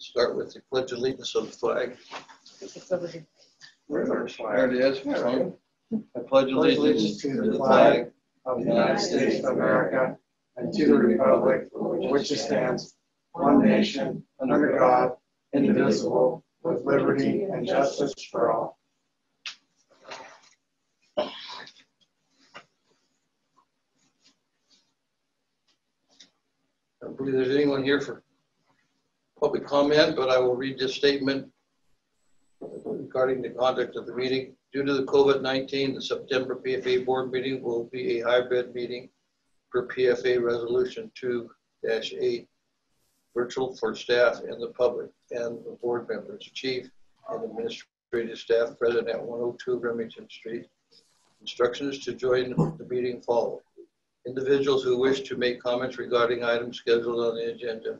Start with the pledge of allegiance of the flag. It's over here. There it is. I pledge allegiance to the flag of the United States of America and to the republic for which it stands, one nation, under God, indivisible, with liberty and justice for all. I don't believe there's anyone here for public comment, but I will read this statement regarding the conduct of the meeting. Due to the COVID-19, the September PFA board meeting will be a hybrid meeting per PFA resolution 2-8, virtual for staff and the public and the board members, chief and administrative staff present at 102 Remington Street. Instructions to join the meeting follow. Individuals who wish to make comments regarding items scheduled on the agenda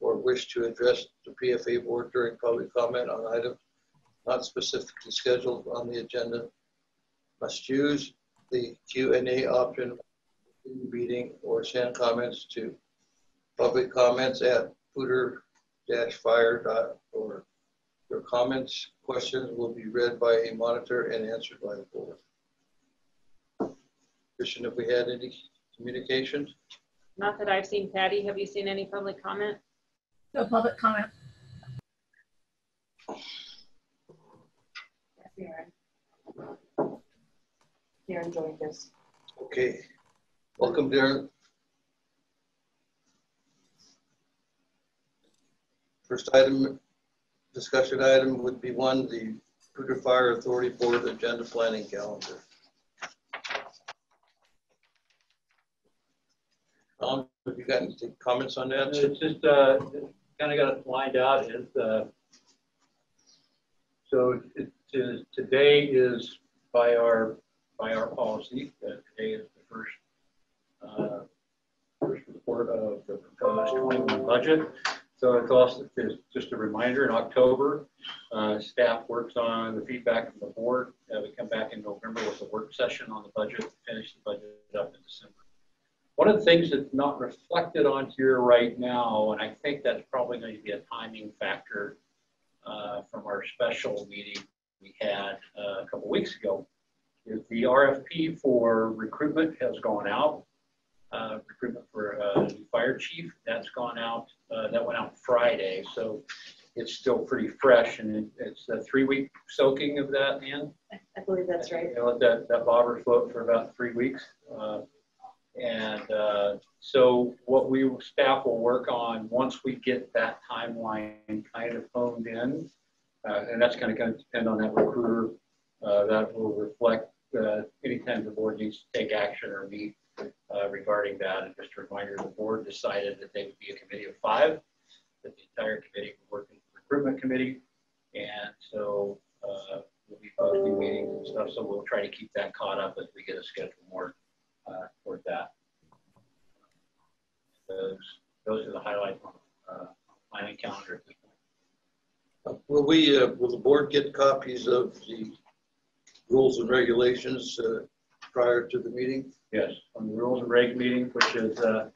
or wish to address the PFA board during public comment on items not specifically scheduled on the agenda must use the Q and A option in the meeting or send comments to public comments at poudre-fire.org. Your comments, questions will be read by a monitor and answered by the board. Christian, have we had any communications? Not that I've seen. Patty, have you seen any public comment? No public comment. Darren joined us. Okay. Welcome, Darren. First item, discussion item would be one, the Poudre Fire Authority Board Agenda Planning Calendar. Um, have you got any comments on that? It's just, uh, kind of got it lined out is, uh, so today is by our, by our policy, uh, today is the first, uh, first report of the proposed 21 budget. So it's also, it's just a reminder, in October, uh, staff works on the feedback from the board. Uh, we come back in November with a work session on the budget, finish the budget up in December. One of the things that's not reflected on here right now, and I think that's probably going to be a timing factor uh, from our special meeting we had uh, a couple weeks ago, is the RFP for recruitment has gone out. Uh, recruitment for a new fire chief, that's gone out. Uh, that went out Friday, so it's still pretty fresh, and it, it's a three-week soaking of that in. I believe that's right. You know, let that, that bobber float for about three weeks. Uh, and uh, so what we staff will work on once we get that timeline kind of honed in, uh, and that's kind of going to depend on that recruiter. Uh, that will reflect uh, anytime the board needs to take action or meet uh, regarding that. And just a reminder, the board decided that they would be a committee of five, that the entire committee would work in the recruitment committee. And so uh, we'll be posting meetings and stuff. So we'll try to keep that caught up as we get a schedule more that. Those, those are the highlights on uh, planning calendar at this point. Will we, uh, will the board get copies of the rules and regulations uh, prior to the meeting? Yes, on the rules and reg meeting, which is, uh,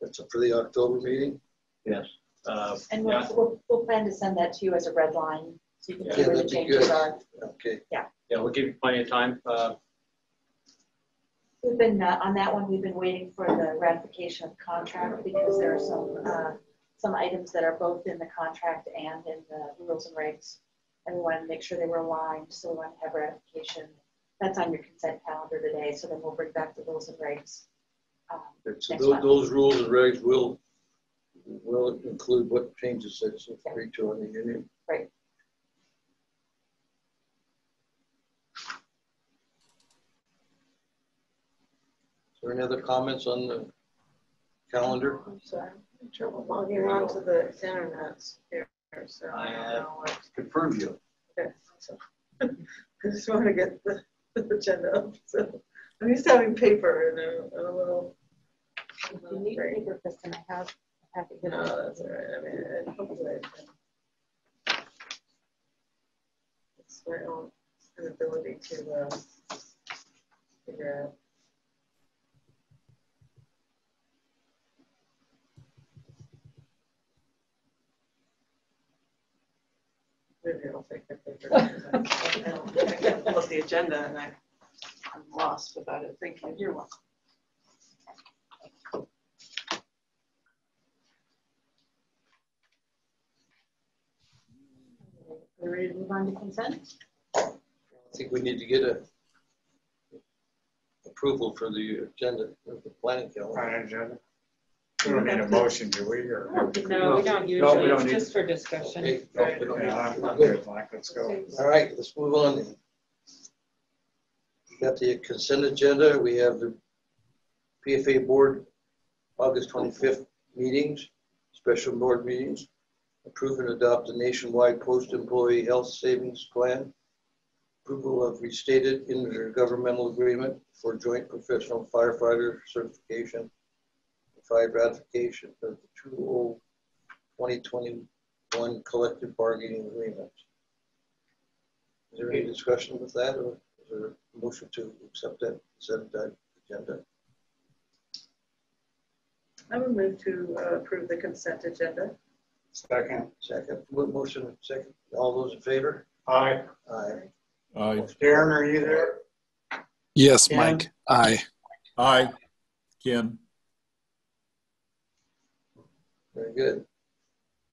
That's for the October meeting? yes. Uh, And we'll, we'll, we'll plan to send that to you as a red line, so you can Yeah, see where the that'd be changes good. are. Okay. yeah, Yeah, we'll give you plenty of time. Uh, We've been, uh, on that one, we've been waiting for the ratification of contract because there are some, uh, some items that are both in the contract and in the rules and regs. And we wanted to make sure they were aligned, so we want to have ratification. That's on your consent calendar today, so then we'll bring back the rules and regs. um, So Next those, month. those rules and regs will, will include what changes that's agreed to on the union. Right. There any other comments on the calendar? I'm sorry, I'm trouble logging on to the internet here, so I I don't have- know what. confirm you. Okay, so I just want to get the, the agenda up, so I'm used to having paper and a, and a little. If you need Great. paper, Kristen, I have, I have it No, that's all right, I mean, and hopefully I can. It's my own inability to, uh, figure out. Maybe I'll take the paper. I don't- think I can't pull up the agenda and I, I'm lost without it. Thank you. You're welcome. We ready to move on to consent? I think we need to get a approval for the agenda, of the planning calendar. On agenda. We don't need a motion, do we, or? No, we don't No, we usually, don't it's need- just for discussion. Okay, no, we don't- Yeah, I'm I'm good, Mike, let's go. All right, let's move on. then. Got the consent agenda. We have the PFA Board August 25th meetings, special board meetings. Approve and adopt a nationwide post-employee health savings plan. Approval of restated intergovernmental agreement for joint professional firefighter certification. Five ratification of the 2021 collective bargaining agreement. Is there any discussion with that, or is there a motion to accept that consent agenda? I would move to uh, approve the consent agenda. Second. Second, Mo- motion, second, all those in favor? Aye. Aye. Aye. Darren, are you there? Yes, Ken? Mike. Aye. Aye. Ken. Very good.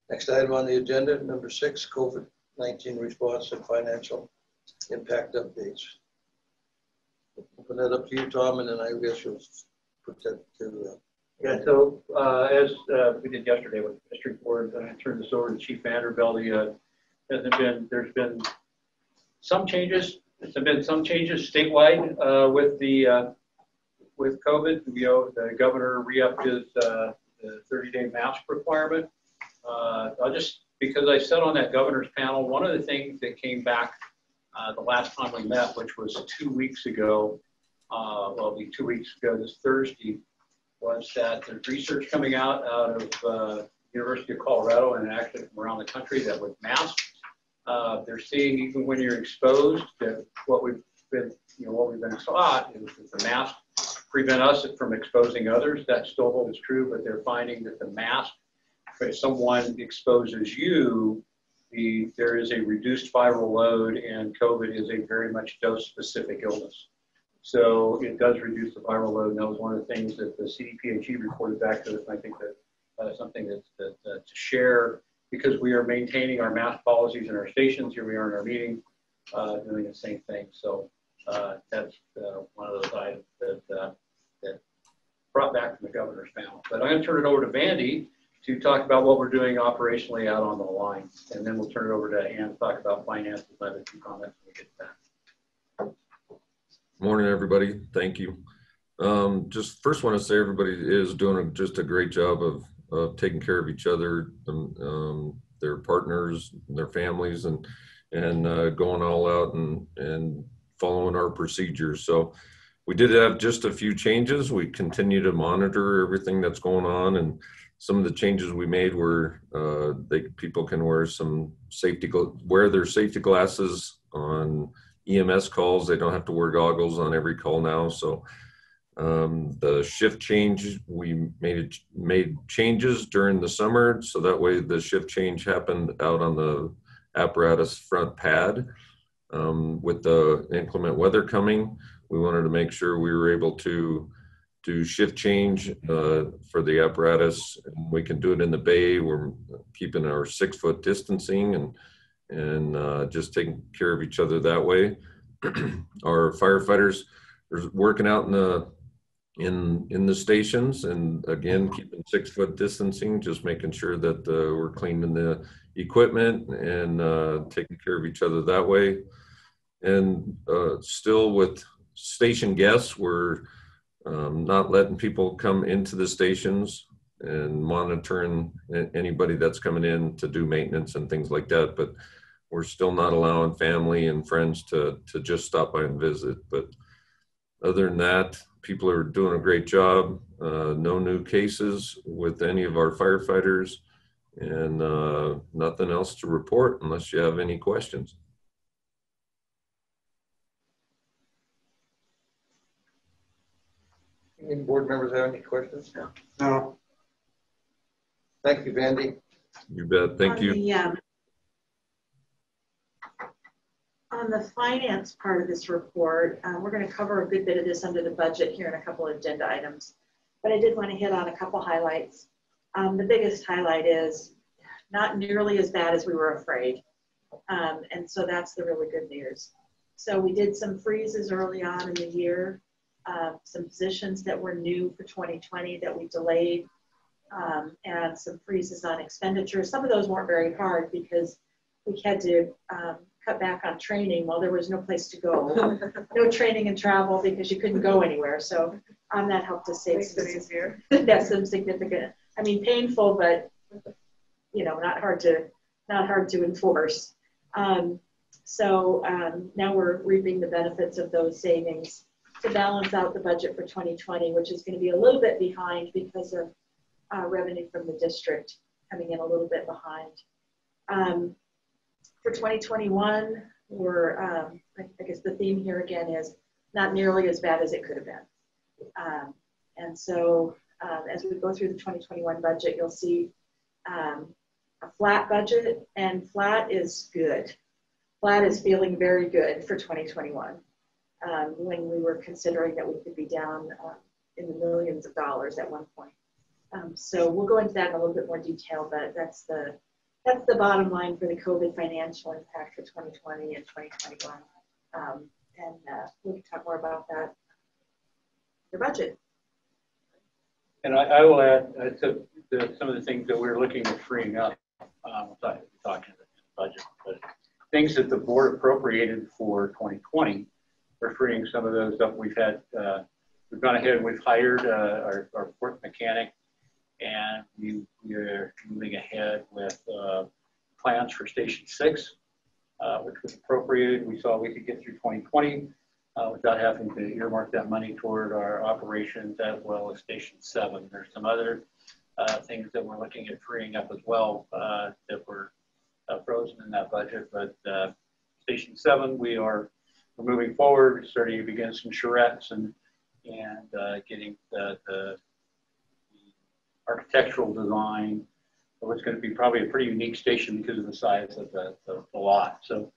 Next item on the agenda, number six, COVID-19 response and financial impact updates. Open that up to you, Tom, and then I guess you'll put that to, uh, Yeah, so uh, as uh, we did yesterday with the district board, I turned this over to Chief Vanderbilt. Uh, Hasn't been, there's been some changes, there's been some changes statewide uh, with the, uh, with COVID. You know, the governor re-upped his uh, the 30-day mask requirement. Uh, I'll just, because I sat on that governor's panel, one of the things that came back uh, the last time we met, which was two weeks ago, uh, well, be two weeks ago this Thursday, was that there's research coming out out of uh, University of Colorado and actually from around the country that with masks, uh, they're seeing even when you're exposed, that what we've been, you know, what we've been taught is that the mask prevent us from exposing others. That still holds true, but they're finding that the mask, if someone exposes you, the, there is a reduced viral load and COVID is a very much dose-specific illness. So it does reduce the viral load, and that was one of the things that the CDPHE reported back to us, and I think that uh, something that, that uh, to share, because we are maintaining our mask policies in our stations, here we are in our meeting, uh, doing the same thing. So that's uh, one of those items that, uh, that brought back from the governor's panel. But I'm gonna turn it over to Vandy to talk about what we're doing operationally out on the line, and then we'll turn it over to Ann to talk about finances, and a few comments when we get back. Morning, everybody. Thank you. Um, just first want to say everybody is doing just a great job of, of taking care of each other, and, um, their partners, their families, and and uh, going all out and and following our procedures. So we did have just a few changes. We continue to monitor everything that's going on, and some of the changes we made were uh, people can wear some safety wear their safety glasses on EMS calls. They don't have to wear goggles on every call now. So um, the shift change, we made made changes during the summer. So that way the shift change happened out on the apparatus front pad. Um, with the inclement weather coming, we wanted to make sure we were able to do shift change uh, for the apparatus. We can do it in the bay. We're keeping our six foot distancing and and uh, just taking care of each other that way. Our firefighters are working out in the in in the stations, and again keeping six foot distancing, just making sure that uh, we're cleaning the equipment and uh, taking care of each other that way. And uh, still with station guests, we're um, not letting people come into the stations and monitoring anybody that's coming in to do maintenance and things like that. But we're still not allowing family and friends to to just stop by and visit. But other than that, people are doing a great job. Uh, no new cases with any of our firefighters, and uh, nothing else to report unless you have any questions. Any board members have any questions? No. no. Thank you, Vandy. You bet. Thank On you. the, um, on the finance part of this report, uh, we're going to cover a good bit of this under the budget here in a couple of agenda items. But I did want to hit on a couple highlights. Um, the biggest highlight is not nearly as bad as we were afraid. Um, and so that's the really good news. So we did some freezes early on in the year, uh, some positions that were new for 2020 that we delayed, um, and some freezes on expenditures. Some of those weren't very hard because we had to um, cut back on training while there was no place to go. no training and travel because you couldn't go anywhere. So um, that helped us save Makes some, easier. that's some significant, I mean, painful, but you know, not hard to, not hard to enforce. Um, so um, now we're reaping the benefits of those savings to balance out the budget for 2020, which is going to be a little bit behind because of uh, revenue from the district coming in a little bit behind. Um, for 2021, we're, um, I, guess the theme here again is not nearly as bad as it could have been. Um, and so um, as we go through the 2021 budget, you'll see um, a flat budget, and flat is good. Flat is feeling very good for 2021. Um, when we were considering that we could be down uh, in the millions of dollars at one point. Um, so we'll go into that in a little bit more detail, but that's the that's the bottom line for the COVID financial impact for 2020 and 2021. Um, and uh, we can talk more about that. The budget. And I, I will add uh, to the, some of the things that we're looking at freeing up, um, we'll talk- about the budget, but things that the board appropriated for 2020, we're freeing some of those up. We've had, uh, we've gone ahead, we've hired uh, our, our fourth mechanic, and we, we are moving ahead with uh, plans for Station 6, uh, which was appropriated. We saw we could get through 2020 uh, without having to earmark that money toward our operations as well as Station 7. There's some other uh, things that we're looking at freeing up as well that were frozen in that budget. But Station 7, we're moving forward, starting to begin some charrettes and, and uh, getting the, the, architectural design of what's going to be probably a pretty unique station because of the size of the, the, the lot. So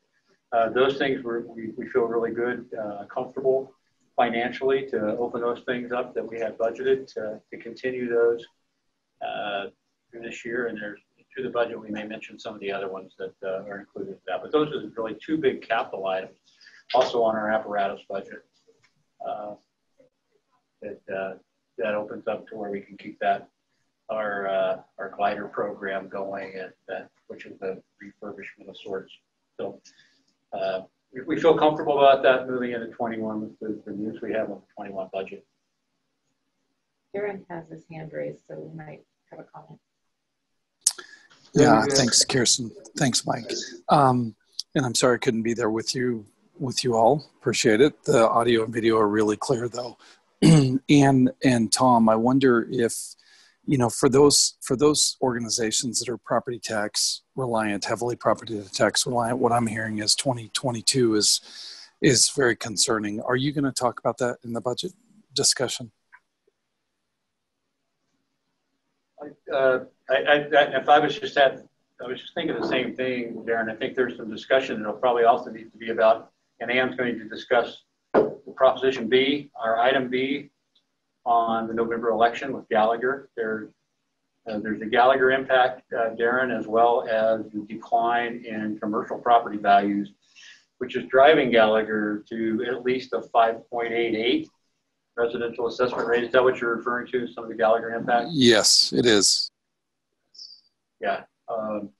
uh, those things we're, we, we feel really good, uh, comfortable financially to open those things up that we had budgeted to, to continue those uh, through this year. And there's through the budget, we may mention some of the other ones that uh, are included in that. But those are really two big capital items. Also on our apparatus budget, uh, that uh, that opens up to where we can keep that our uh, our glider program going, and uh, which is the refurbishment of sorts. So uh, we, we feel comfortable about that moving into 21 with the, the news we have on the 21 budget. Darren has his hand raised, so we might have a comment. Yeah, thanks, Kirsten. Thanks, Mike. Um, and I'm sorry I couldn't be there with you with you all. Appreciate it. The audio and video are really clear though. and and Tom, I wonder if you know for those for those organizations that are property tax reliant, heavily property tax reliant, what I'm hearing is 2022 is is very concerning. Are you going to talk about that in the budget discussion? Uh, I, I, if I was just at, I was just thinking the same thing, Darren. I think there's some discussion that'll probably also need to be about, and Ann's going to discuss the Proposition B, our item B on the November election with Gallagher. There, uh, there's the Gallagher impact, uh, Darren, as well as the decline in commercial property values, which is driving Gallagher to at least a 5.88 residential assessment rate. Is that what you're referring to, some of the Gallagher impact? Yes, it is. Yeah. Um,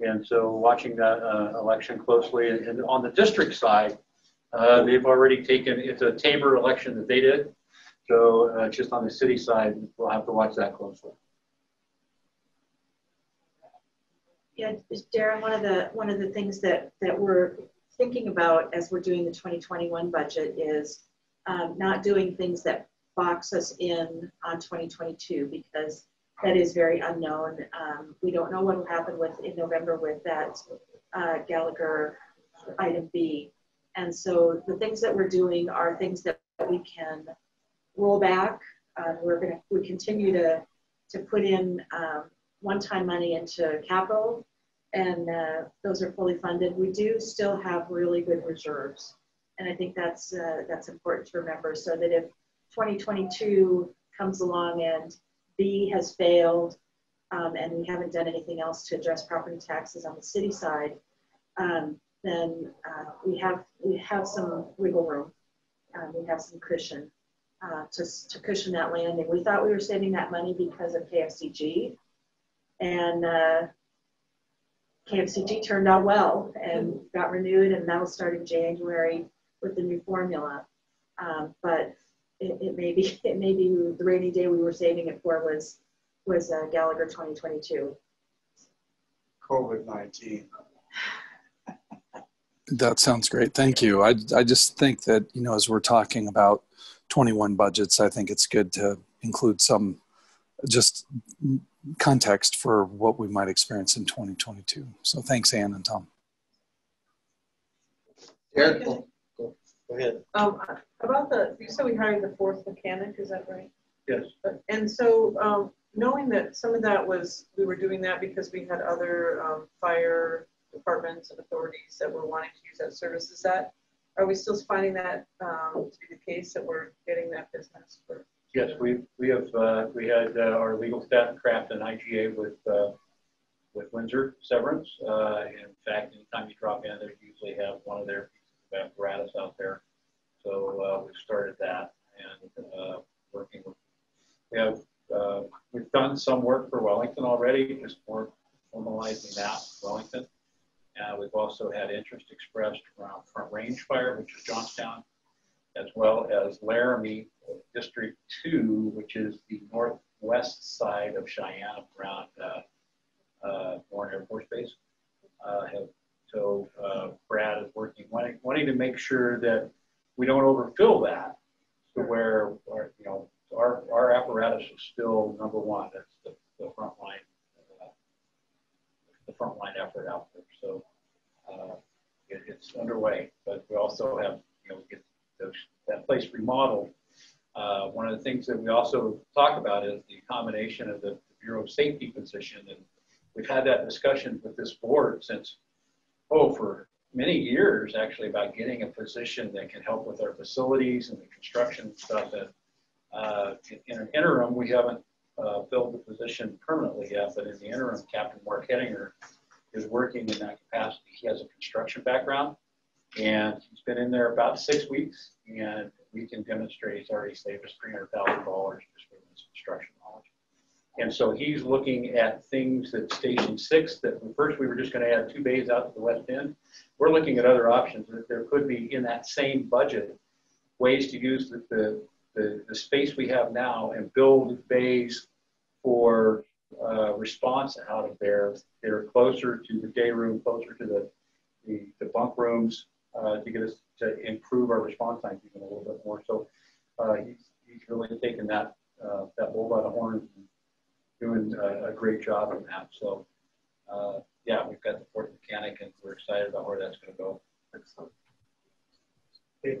and so watching that uh, election closely, and, and on the district side, uh, they've already taken, it's a TABOR election that they did. So uh, just on the city side, we'll have to watch that closely. Yeah, Darren, one of the, one of the things that, that we're thinking about as we're doing the 2021 budget is um, not doing things that box us in on 2022 because that is very unknown. Um, we don't know what will happen with in November with that uh, Gallagher item B. And so the things that we're doing are things that we can roll back. Uh, we're going to we continue to to put in um, one-time money into capital and uh, those are fully funded. We do still have really good reserves. And I think that's, uh, that's important to remember so that if 2022 comes along and B has failed um, and we haven't done anything else to address property taxes on the city side, um, then uh, we have we have some wiggle room. Um, we have some cushion uh, to, to cushion that landing. We thought we were saving that money because of KFCG, and uh, KFCG turned out well and got renewed, and that'll start in January with the new formula. Um, but it, it, may be it may be the rainy day we were saving it for was was uh, Gallagher 2022. COVID-19. That sounds great. Thank you. I, I just think that, you know, as we're talking about 21 budgets, I think it's good to include some just context for what we might experience in 2022. So thanks, Ann and Tom. Aaron, go go ahead. Um, about the, you said we hired the fourth mechanic, is that right? Yes. And so, um, knowing that some of that was, we were doing that because we had other, um, fire departments and authorities that were wanting to use that service, is that, are we still finding that, um, to be the case that we're getting that business for? Yes, we, we have, uh, we had uh, our legal staff craft an IGA with, uh, with Windsor Severance. Uh, in fact, anytime you drop in, they usually have one of their pieces of apparatus out there. So uh, we've started that and uh, working with, we have, we've done some work for Wellington already, just more formalizing that, Wellington. Uh, we've also had interest expressed around Front Range Fire, which is Johnstown, as well as Laramie District 2, which is the northwest side of Cheyenne around uh, uh, Warren Air Force Base. Uh, have, so uh, Brad is working, wanting, wanting to make sure that we don't overfill that to where, our, you know, our, our apparatus is still number one. That's the, the front line, uh, the front line effort out there. So uh, it, it's underway, but we also have, you know, get those, that place remodeled. Uh, one of the things that we also talk about is the combination of the, Bureau of Safety position. And we've had that discussion with this board since, oh, for many years actually about getting a position that can help with our facilities and the construction stuff. And uh, in, in, an interim, we haven't uh, filled the position permanently yet, but in the interim, Captain Mark Hettinger is working in that capacity. He has a construction background and he's been in there about six weeks and we can demonstrate he's already saved us $300,000 just with his construction knowledge. And so he's looking at things at Station 6 that first we were just going to add two bays out to the west end. We're looking at other options that there could be in that same budget ways to use the, the, the, the space we have now and build bays for uh, response out of there. They're closer to the day room, closer to the, the, the bunk rooms uh, to get us to improve our response times even a little bit more. So uh, he's, he's really taken that, uh, that bull by the horns and doing a, a great job in that. So uh, yeah, we've got the fourth mechanic and we're excited about where that's going to go. Excellent. Hey,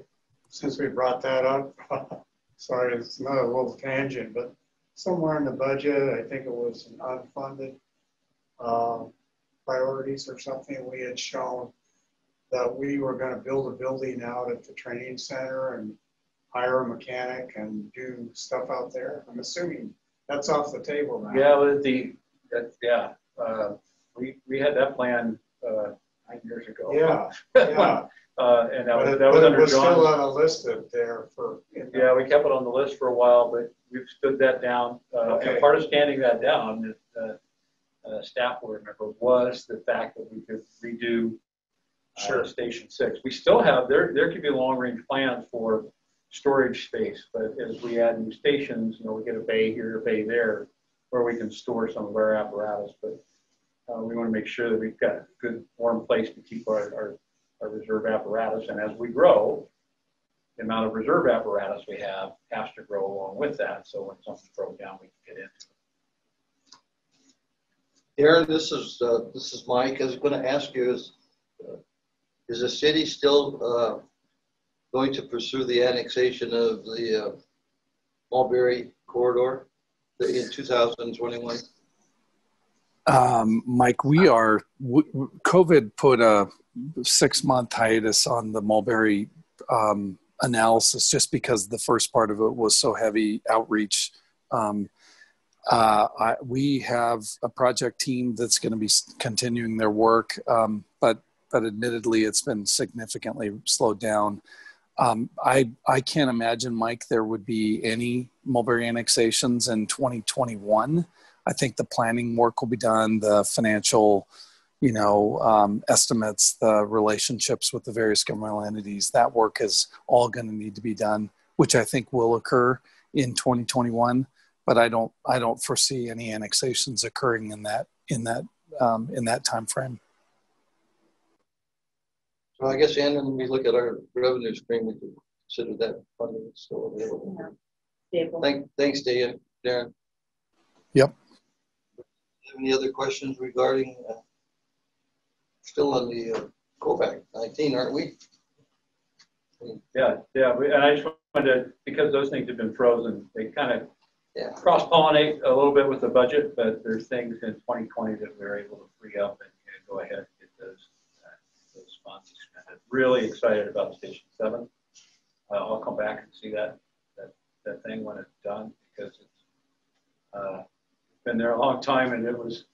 since we brought that up, sorry, it's not a little tangent, but somewhere in the budget, I think it was an unfunded uh, priorities or something, we had shown that we were going to build a building out at the training center and hire a mechanic and do stuff out there. I'm assuming that's off the table now. Yeah, well, the, that, yeah, uh, we, we had that plan uh, nine years ago. Yeah, yeah. uh, and that But was, it, that was it under was still on a list there for. you know, Yeah, we kept it on the list for a while, but we've stood that down. Uh, Okay. And part of standing that down, uh, uh, staff board member, was the fact that we could redo Sure. Station Six. We still have, there, there could be long-range plans for storage space, but as we add new stations, you know, we get a bay here, a bay there, where we can store some of our apparatus, but uh, we want to make sure that we've got a good warm place to keep our, our, our reserve apparatus. And as we grow, the amount of reserve apparatus we have has to grow along with that. So when something's broken down, we can get into it. Darren, this is, uh, this is Mike. I was going to ask you is, uh, is the city still, uh, going to pursue the annexation of the, uh, Mulberry corridor in 2021? Um, Mike, we are, w- COVID put a six month hiatus on the Mulberry um, analysis just because the first part of it was so heavy outreach. Um, uh, I, we have a project team that's going to be continuing their work, um, but admittedly, it's been significantly slowed down. Um, I I can't imagine, Mike, there would be any mulberry annexations in 2021. I think the planning work will be done, the financial, you know, um, estimates, the relationships with the various governmental entities. That work is all going to need to be done, which I think will occur in 2021. But I don't I don't foresee any annexations occurring in that in that um, in that time frame. So I guess, Ann, when we look at our revenue stream, we could consider that funding is still available. Stable. Thank, thanks, Dan, Darren. Yep. Have Any other questions regarding, uh, still on the uh, COVID nineteen, aren't we? Yeah, yeah, we- and I just wanted to, because those things have been frozen, they kind of Yeah. cross pollinate a little bit with the budget, but there's things in 2020 that we were able to free up and and go ahead and get those, funds. Really excited about Station Seven. Uh, I'll come back and see that, that, that thing when it's done because it's, uh, been there a long time and it was,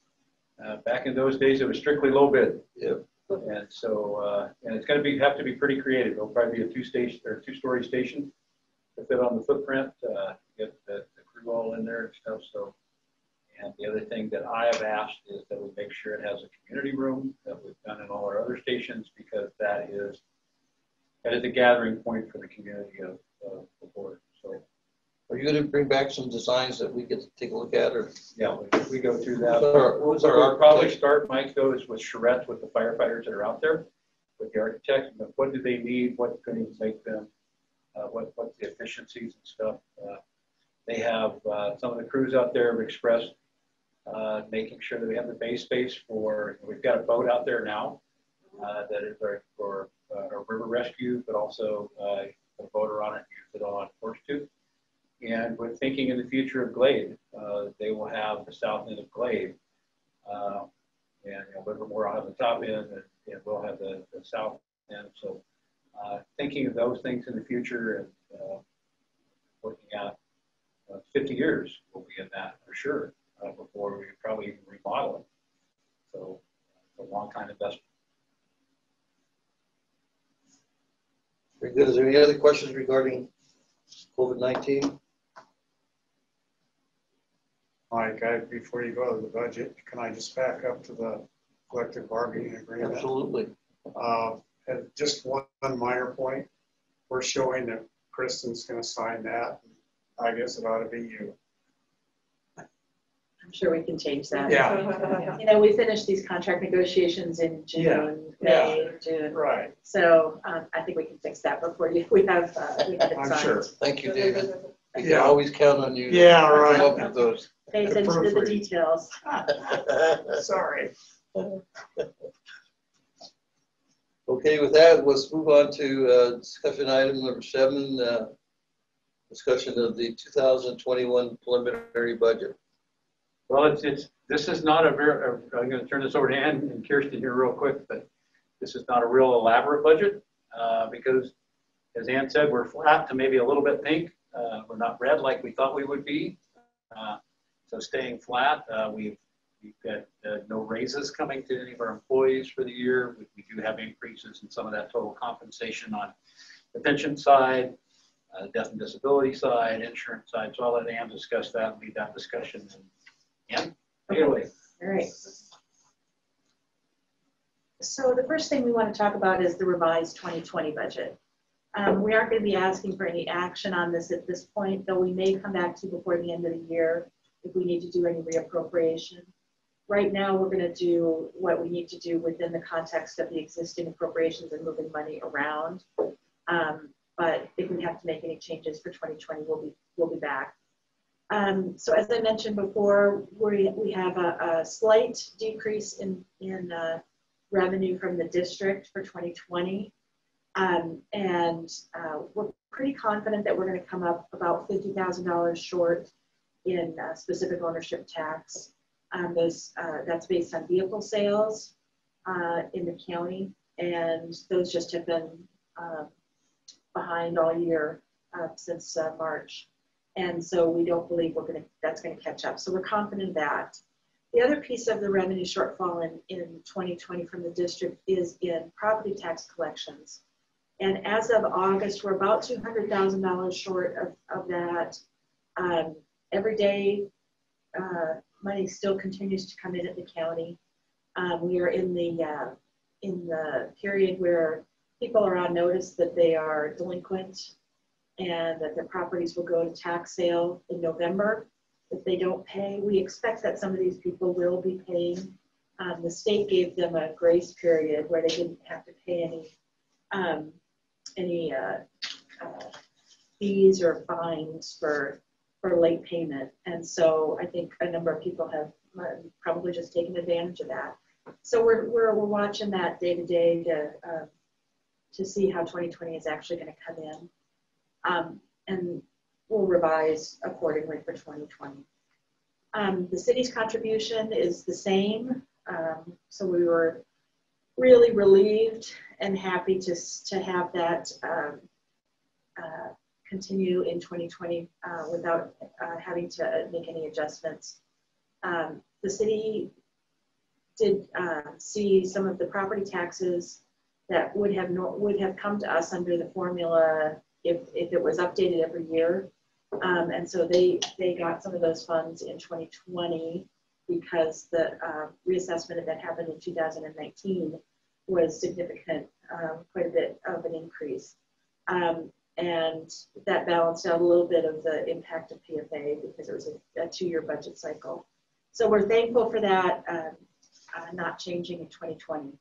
uh, back in those days, it was strictly low bid. Yep. And so, uh, and it's gonna be, have to be pretty creative. It'll probably be a two station, or two-story station to fit on the footprint, uh, get the, the crew all in there and stuff, so. And the other thing that I have asked is that we make sure it has a community room that we've done in all our other stations, because that is, that is a gathering point for the community of, of the board, so. Are you gonna bring back some designs that we get to take a look at, or? Yeah, we- we go through that. Our- We'll probably start, Mike, though, is with charrettes with the firefighters that are out there, with the architects, but what do they need, what's going to make them, uh, what, what's the efficiencies and stuff. Uh, They have, uh, some of the crews out there have expressed, uh, making sure that we have the bay space for, we've got a boat out there now, uh, that is our, for, uh, a river rescue, but also, uh, a boater on it, use it on Horsetooth. And we're thinking in the future of Glade, uh, they will have the south end of Glade. Uh, and, you know, Livermore will have the top end and, and we'll have the, the south end. So, thinking of those things in the future and, looking at, uh, fifty years, we'll be in that for sure, uh, before we probably even remodel it. So, it's a long time investment. Very good. Is there any other questions regarding COVID nineteen? Mike, I, before you go to the budget, can I just back up to the collective bargaining agreement? Absolutely. Uh, and just one minor point, we're showing that Kristen's gonna sign that. I guess it ought to be you. I'm sure we can change that. Yeah. You know, we finished these contract negotiations in Yeah, June, May, June. Right. So um, I think we can fix that before you, we have, uh, we have it I'm sure. signed. Thank you, David. We can Yeah. always count on you. to Yeah, Come right. up with those. Pay attention to the Proofread. details. Sorry. Okay, with that, let's move on to uh, discussion item number seven, uh, discussion of the 2021 preliminary budget. Well, it's, it's, this is not a very, uh, I'm gonna turn this over to Ann and Kirsten here real quick, but this is not a real elaborate budget, uh, because as Ann said, we're flat to maybe a little bit pink. Uh, we're not red like we thought we would be. Uh, So staying flat, uh, we've, we've got uh, no raises coming to any of our employees for the year. We, we do have increases in some of that total compensation on the pension side, death and disability side, insurance side. So I'll let Ann discuss that and lead that discussion. And Ann, take it away. All right. So the first thing we want to talk about is the revised 2020 budget. Um, We aren't going to be asking for any action on this at this point, though we may come back to you before the end of the year if we need to do any reappropriation. Right now, we're going to do what we need to do within the context of the existing appropriations and moving money around. Um, But if we have to make any changes for 2020, we'll be, we'll be back. Um, so as I mentioned before, we, we have a, a slight decrease in, in, uh, revenue from the district for 2020. Um, and, uh, we're pretty confident that we're gonna come up about $50,000 short in, uh, specific ownership tax. Um, those, uh, that's based on vehicle sales uh, in the county, and those just have been um, behind all year uh, since March. And so we don't believe we're gonna, that's gonna catch up. So we're confident that. The other piece of the revenue shortfall in, in 2020 from the district is in property tax collections. And as of August, we're about $200,000 short of, of that. Um, every day, uh, money still continues to come in at the county. Um, we are in the, uh, in the period where people are on notice that they are delinquent and that their properties will go to tax sale in November if they don't pay. We expect that some of these people will be paying. Um, the state gave them a grace period where they didn't have to pay any um, any uh, uh, fees or fines for for late payment. And so I think a number of people have uh, probably just taken advantage of that. So we're we're, we're watching that day to day to uh, to see how 2020 is actually going to come in. Um, and we'll revise accordingly for 2020. Um, the city's contribution is the same. Um, so we were really relieved and happy to, to have that um, uh, continue in 2020 uh, without uh, having to make any adjustments. Um, the city did uh, see some of the property taxes that would have no, would have come to us under the formula if, if it was updated every year. Um, and so they, they got some of those funds in 2020 because the uh, reassessment that happened in 2019 was significant, um, quite a bit of an increase. Um, and that balanced out a little bit of the impact of PFA because it was a, a two-year budget cycle. So we're thankful for that um, uh, not changing in 2020.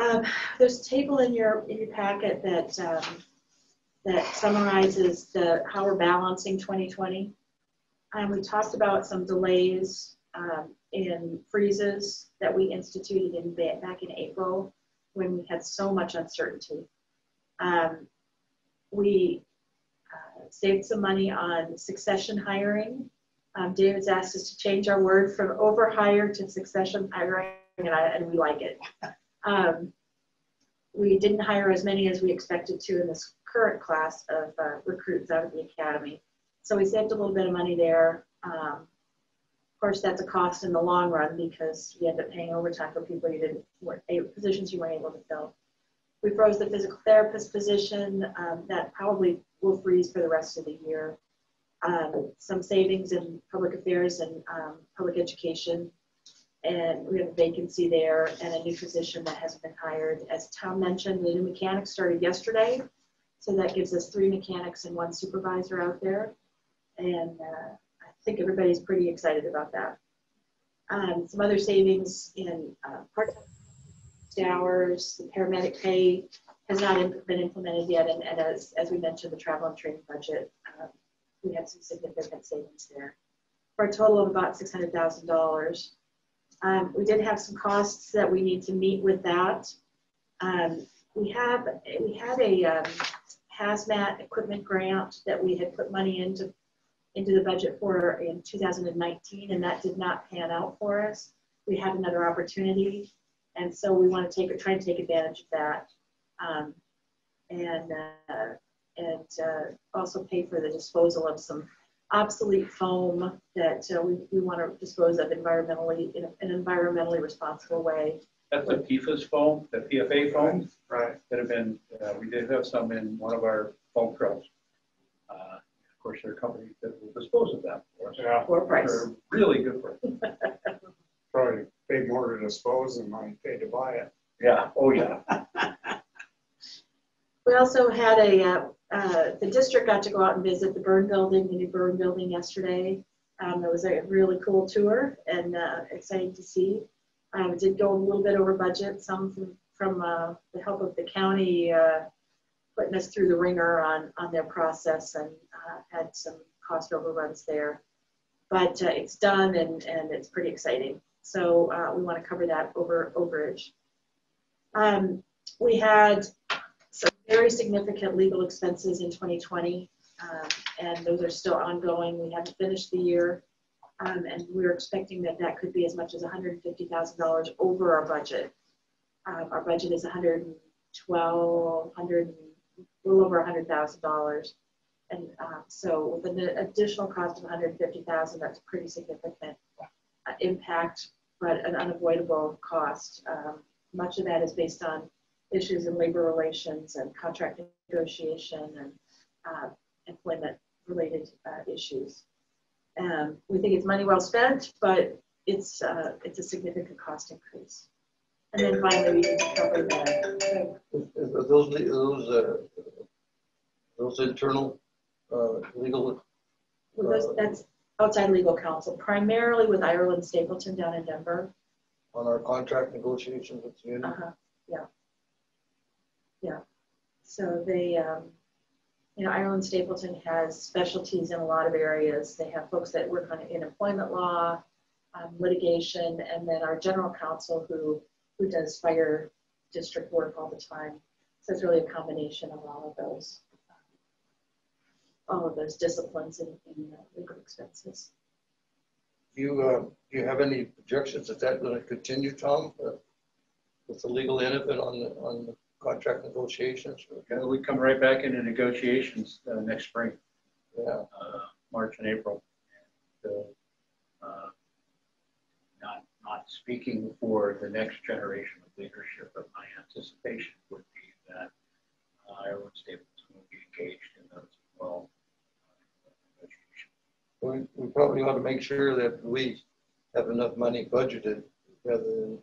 Um, there's a table in your in your packet that um, that summarizes the how we're balancing 2020. And we talked about some delays um, in freezes that we instituted in back in April when we had so much uncertainty. Um, we uh, saved some money on succession hiring. Um, David's asked us to change our word from overhire to succession hiring, and, I, and we like it. Um, we didn't hire as many as we expected to in this current class of uh, recruits out of the academy. So we saved a little bit of money there. Um, of course, that's a cost in the long run because you end up paying overtime for people you didn't, weren't, positions you weren't able to fill. We froze the physical therapist position. Um, that probably will freeze for the rest of the year. Um, some savings in public affairs and um, public education and we have a vacancy there and a new position that has been hired. As Tom mentioned, the new mechanic started yesterday. So that gives us three mechanics and one supervisor out there. And uh, I think everybody's pretty excited about that. Um, some other savings in uh, part-time hours, the paramedic pay has not imp been implemented yet. And, and, as, as we mentioned, the travel and training budget, um, we have some significant savings there for a total of about $600,000. Um, we did have some costs that we need to meet with that. Um, we have we had a um, hazmat equipment grant that we had put money into into the budget for in 2019, and that did not pan out for us. We had another opportunity, and so we want to take try and take advantage of that, um, and uh, and uh, also pay for the disposal of some obsolete foam that uh, we, we want to dispose of environmentally in an environmentally responsible way. That's the PFAS foam, the PFA foam Right. that have been, uh, we did have some in one of our foam trucks. Uh, of course, there are companies that will dispose of that for us. Yeah, For a price. They're really good for it. probably pay more to dispose than I pay to buy it. Yeah, oh yeah. We also had a, uh, uh, the district got to go out and visit the burn building, the new burn building yesterday. Um, it was a really cool tour and uh, exciting to see. Um, did go a little bit over budget, some from, from uh, the help of the county uh, putting us through the ringer on, on their process and uh, had some cost overruns there. But uh, it's done and, and it's pretty exciting. So uh, we want to cover that over overage. Um, we had some very significant legal expenses in 2020, um, and those are still ongoing. We haven't finished the year. Um, and we're expecting that that could be as much as hundred and fifty thousand dollars over our budget. Uh, our budget is 112, 100, a little over hundred thousand dollars. And, uh, so with an additional cost of hundred and fifty thousand, that's a pretty significant uh, impact, but an unavoidable cost. Um, much of that is based on issues in labor relations and contract negotiation and uh, employment related uh, issues. Um, we think it's money well spent, but it's uh, it's a significant cost increase. And then finally, we can cover the Are those, le- those, uh, those internal, uh, legal, well, those- that's outside legal counsel, primarily with Ireland Stapleton down in Denver. on our contract negotiations with the union? Uh-huh, yeah. Yeah. So they, um, you know, Ireland Stapleton has specialties in a lot of areas. They have folks that work on in employment law, um, litigation, and then our general counsel who, who does fire district work all the time. So it's really a combination of all of those, all of those disciplines in, in uh, legal expenses. Do you, uh, do you have any projections that that going to continue, Tom? uh, With the legal it on the, on the contract negotiations? Okay, we come right back into negotiations uh, next spring, Yeah, uh, March and April. So, uh, Not, not speaking for the next generation of leadership, but my anticipation would be that uh, Ireland Stapleton will be engaged in those as well. uh, negotiations. we, we probably ought to make sure that we have enough money budgeted rather than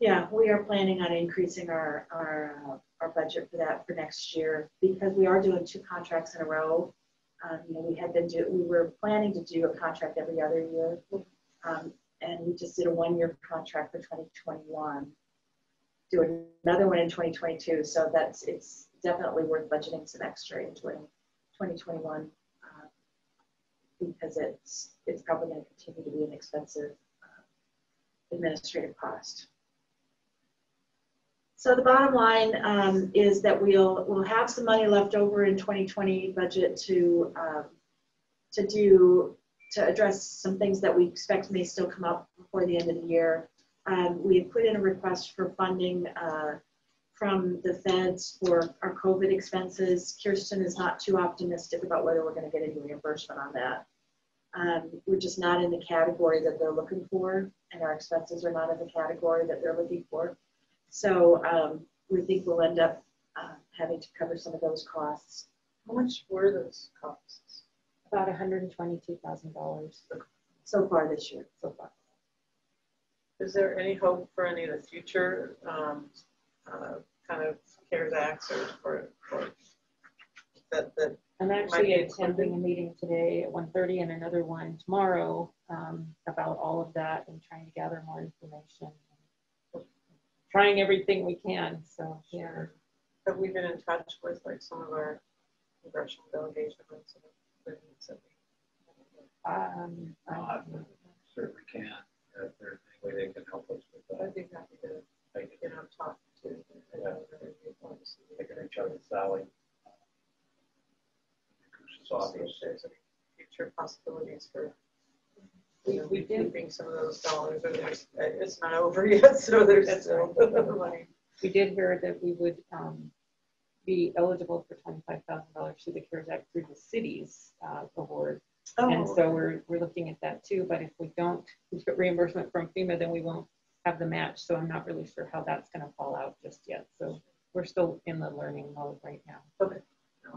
Yeah, we are planning on increasing our, our, uh, our budget for that for next year because we are doing two contracts in a row. Um, you know, we had been do, we were planning to do a contract every other year. Um, and we just did a one-year contract for 2021. Do another one in 2022. So that's, it's definitely worth budgeting some extra in 20, 2021. uh, Because it's, it's probably going to continue to be an expensive administrative cost. So the bottom line um, is that we'll, we'll have some money left over in 2020 budget to, um, to do, to address some things that we expect may still come up before the end of the year. Um, we have put in a request for funding uh, from the feds for our COVID expenses. Kirsten is not too optimistic about whether we're going to get any reimbursement on that. Um, we're just not in the category that they're looking for, and our expenses are not in the category that they're looking for. So um, we think we'll end up uh, having to cover some of those costs. How much were those costs? About $122,000 so far this year. so far. Is there any hope for any of the future um, uh, kind of CARES acts or, or, or that, that I'm Might actually be attending a meeting today at 1:30 and another one tomorrow um, about all of that and trying to gather more information. Trying everything we can, so, yeah. have we been in touch with like some of our congressional delegation and some of the needs that we Um, Uh, Certainly can, if there's any way they can help us with that. I'd be happy to, Thank you. you know, talk to. Yeah. They can reach out to Sally. Goose's See if office. there's any future possibilities for We- you know, we did- keeping some of those dollars, or there's, it's not over yet, so there's That's still money. We did hear that we would um, be eligible for $25,000 through the CARES Act through the city's uh, award. And Oh, so we're, we're looking at that too, but if we don't get reimbursement from FEMA, then we won't have the match. So I'm not really sure how that's gonna fall out just yet. So we're still in the learning mode right now.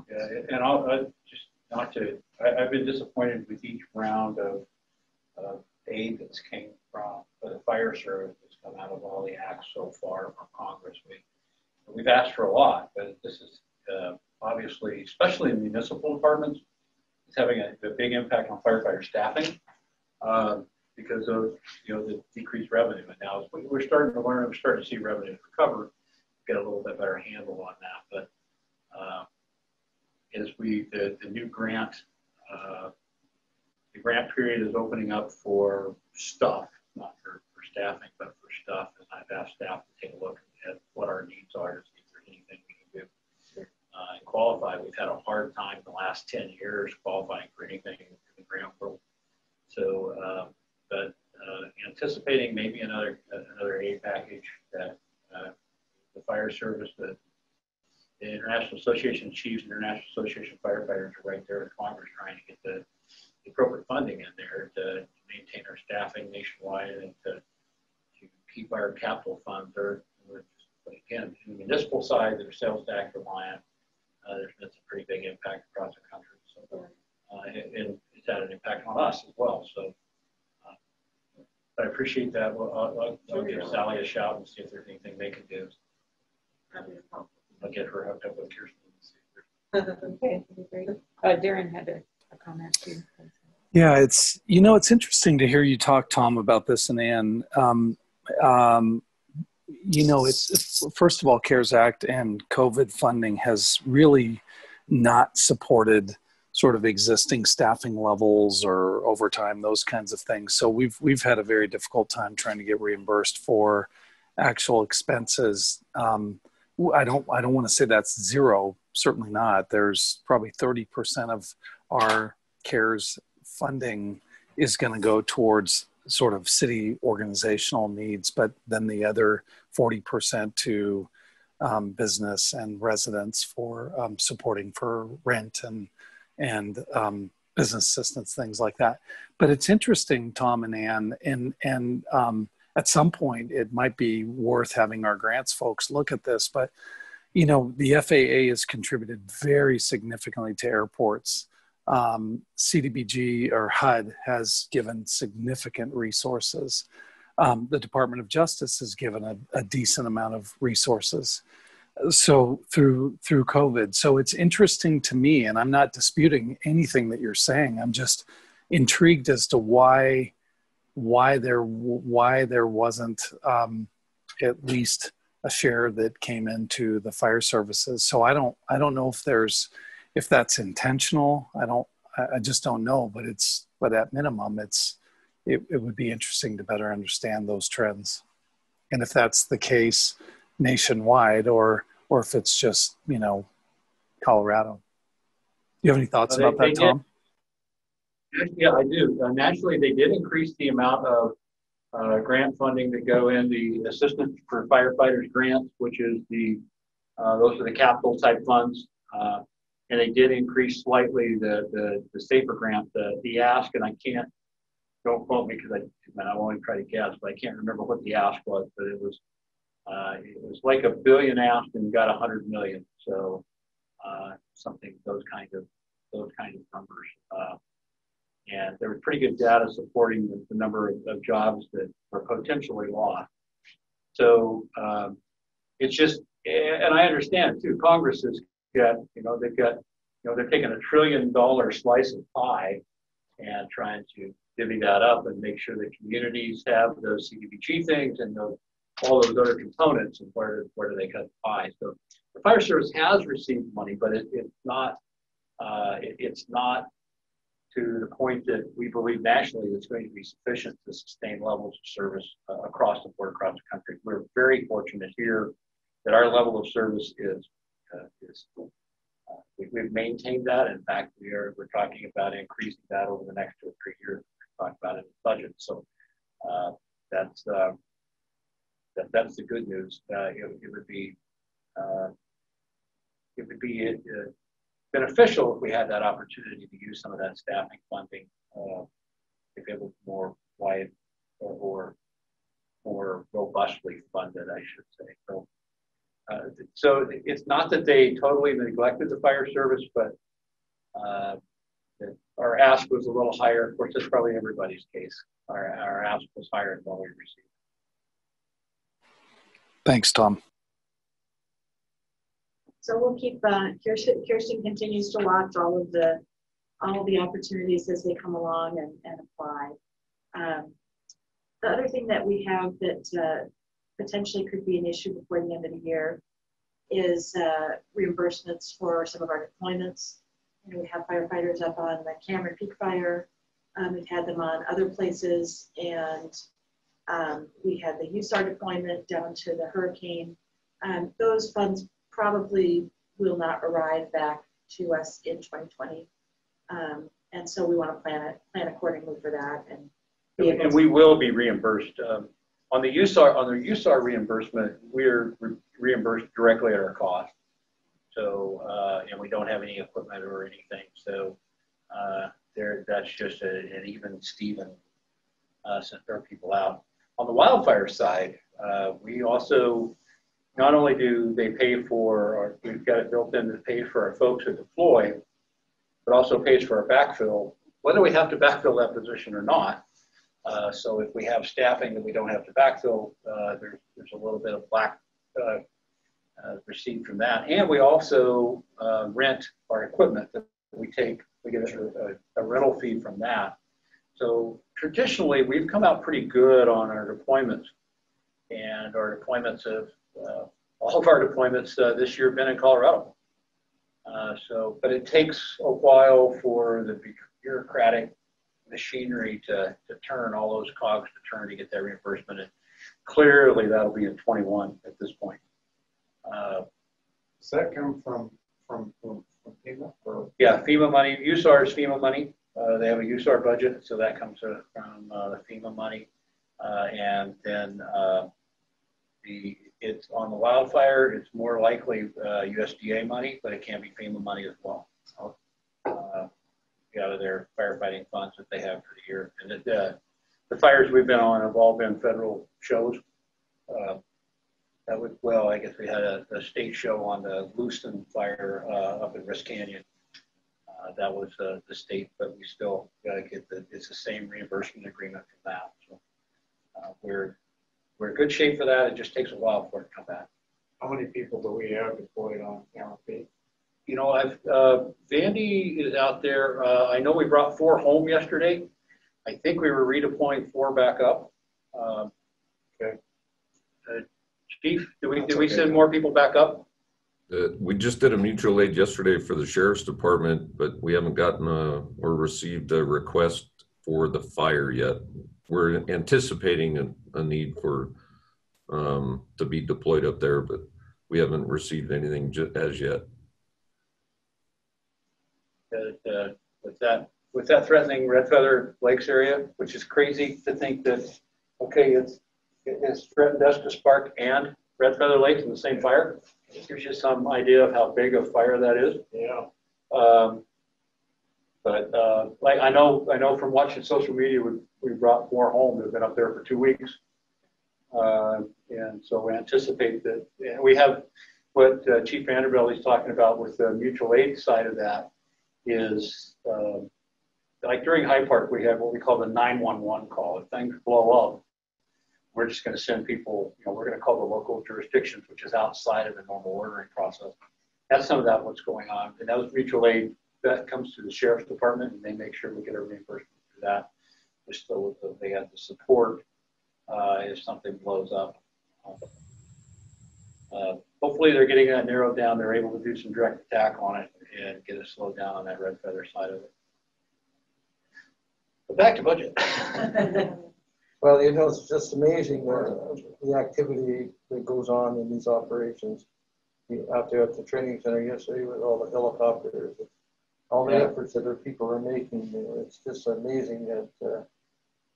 Yeah, and I'll, I just not to, I, I've been disappointed with each round of, of aid that's came from, the fire service that's come out of all the acts so far from Congress. We, we've asked for a lot, but this is, uh, obviously, especially in municipal departments, it's having a, a big impact on firefighter staffing, um, because of, you know, the decreased revenue. And now we- we're starting to learn, we're starting to see revenue recover, get a little bit better handle on that, but, uh, as we, the, the new grant, uh, the grant period is opening up for stuff, not for, for staffing, but for stuff. And I've asked staff to take a look at what our needs are, to see if there's anything we can do. Uh, and qualify, we've had a hard time in the last ten years qualifying for anything in the grant world. So, uh, but uh, anticipating maybe another another aid package that uh, the fire service, the, the International Association of Chiefs, and International Association of Firefighters are right there in Congress trying to get the, the appropriate funding in there to, to maintain our staffing nationwide and to, to keep our capital funds. Or, again, in the municipal side, their sales tax reliant. Uh, there's been some pretty big impact across the country. So, uh, it's had an impact on us as well. So, uh, but I appreciate that. I'll, I'll, I'll give Sally a shout and see if there's anything they can do. I'll get her hooked up with Kirsten. Okay, great. Uh, Darren had a, a comment too. Yeah, it's you know it's interesting to hear you talk, Tom, about this and Ann. Um, um, you know, it's first of all, CARES Act and COVID funding has really not supported sort of existing staffing levels or overtime, those kinds of things. So we've we've had a very difficult time trying to get reimbursed for actual expenses. Um, I don't I don't want to say that's zero. Certainly not. There's probably 30% of our CARES funding is going to go towards sort of city organizational needs, but then the other 40% to um, business and residents for um, supporting for rent and and um, business assistance, things like that. But it's interesting, Tom and Ann, and and um, at some point it might be worth having our grants folks look at this. But you know, the FAA has contributed very significantly to airports. Um, CDBG or HUD has given significant resources. Um, the Department of Justice has given a, a decent amount of resources so through through covid so it's interesting to me and i'm not disputing anything that you're saying i'm just intrigued as to why why there why there wasn't um, at least a share that came into the fire services so i don't i don't know if there's if that's intentional i don't i just don't know but it's but at minimum it's it, it would be interesting to better understand those trends and if that's the case nationwide or or if it's just you know Colorado. Do you have any thoughts they, about that, Tom? Did. Yeah, I do. Uh, naturally, they did increase the amount of uh, grant funding that go in the assistance for firefighters grants, which is the uh, those are the capital type funds, uh, and they did increase slightly the the, the safer grant, the the ask, and I can't don't quote me because I man, I won't try to guess, but I can't remember what the ask was, but it was uh, it was like a billion asked and got a hundred million. So uh, something those kind of those kind of numbers. And there was pretty good data supporting the, the number of, of, jobs that were potentially lost. So um, it's just, and I understand too. Congress has got, you know, they've got, you know, they're taking a trillion dollar slice of pie and trying to divvy that up and make sure that communities have those CDBG things and those all those other components and where, where do they cut the pie. So the fire service has received money, but it, it's not uh, it, it's not to the point that we believe nationally that's going to be sufficient to sustain levels of service uh, across the board, across the country. We're very fortunate here that our level of service is uh, is uh, we, have maintained that. In fact, we are we're talking about increasing that over the next two or three years. We talk about it in the budget. So uh, that's uh, that, that's the good news. Uh, it, it, would be uh, it would be uh, beneficial if we had that opportunity to use some of that staffing funding uh, if it was more wide or, or more robustly funded, I should say. So, uh, so it's not that they totally neglected the fire service, but uh, our ask was a little higher. Of course, that's probably everybody's case. Our, our ask was higher than what we received. Thanks, Tom. So we'll keep, uh, Kirsten, Kirsten continues to watch all of the, all of the opportunities as they come along and, and apply. Um, the other thing that we have that uh, potentially could be an issue before the end of the year is uh, reimbursements for some of our deployments. You know, we have firefighters up on the Cameron Peak Fire. Um, we've had them on other places, and um, we had the USAR deployment down to the hurricane. Um, those funds probably will not arrive back to us in 2020. Um, And so we want to plan it, plan accordingly for that and. be able And to- we will be reimbursed. Um, On the USAR, on the USAR reimbursement, we're re- reimbursed directly at our cost. So, uh, and we don't have any equipment or anything, so, uh, there, that's just a- an even Steven, uh, sent our people out. On the wildfire side, uh, we also, not only do they pay for, or we've got it built in to pay for our folks to deploy, but also pays for our backfill, whether we have to backfill that position or not. Uh, so if we have staffing that we don't have to backfill, uh, there's, there's a little bit of black, uh, uh, received from that. And we also, uh, rent our equipment that we take, we get a, a, a rental fee from that. So traditionally, we've come out pretty good on our deployments. And our deployments have, all of our deployments, uh, this year have been in Colorado. Uh, so, but it takes a while for the bureaucratic machinery to, to turn, all those cogs to turn to get that reimbursement. And clearly, that'll be in 21 at this point. Uh, Does that come from, from, from FEMA or? yeah, FEMA money, USAR is FEMA money. Uh, they have a USAR budget, so that comes uh, from uh, the FEMA money. Uh, and then uh, the it's on the wildfire, it's more likely uh, USDA money, but it can be FEMA money as well. Uh, out of their firefighting funds that they have for the year. And it, uh, the fires we've been on have all been federal shows. Uh, that would, well, I guess we had a, a state show on the Lewstone fire uh, up in Rist Canyon. Uh, that was uh, the state, but we still got to get the, it's the same reimbursement agreement from that. So we're, we're in good shape for that. It just takes a while for it to come back. How many people do we have deployed on LMP? You know, I've, uh, Vandy is out there. Uh, I know we brought four home yesterday. I think we were redeploying four back up. Um, Okay. uh, Chief, did we, did we okay. send more people back up? Uh, we just did a mutual aid yesterday for the sheriff's department, but we haven't gotten a, or received a request for the fire yet. We're anticipating a, a need for, um, to be deployed up there, but we haven't received anything ju- as yet. that, uh, with that, with that threatening Red Feather Lakes area, which is crazy to think that, okay, it's, it's threatened Estes Park and Red Feather Lakes in the same fire. Gives you some idea of how big a fire that is. Yeah. Um, but, uh, like, I know, I know from watching social media, we, we brought four home. They've been up there for two weeks. Uh, and so we anticipate that, and we have what uh, Chief Vandervelde is talking about with the mutual aid side of that is, um, like during High Park, we have what we call the 911 call. If things blow up, we're just going to send people, you know, we're going to call the local jurisdictions, which is outside of the normal ordering process. That's some of that what's going on. And that was mutual aid that comes to the sheriff's department and they make sure we get a reimbursement for that. That they have the support uh, if something blows up. Uh, hopefully they're getting that narrowed down. They're able to do some direct attack on it and get it slowed down on that red feather side of it. But back to budget. Well, you know, it's just amazing, uh, the activity that goes on in these operations. Out there at the training center yesterday with all the helicopters, all the Yeah. efforts that our people are making, you know, it's just amazing that, uh,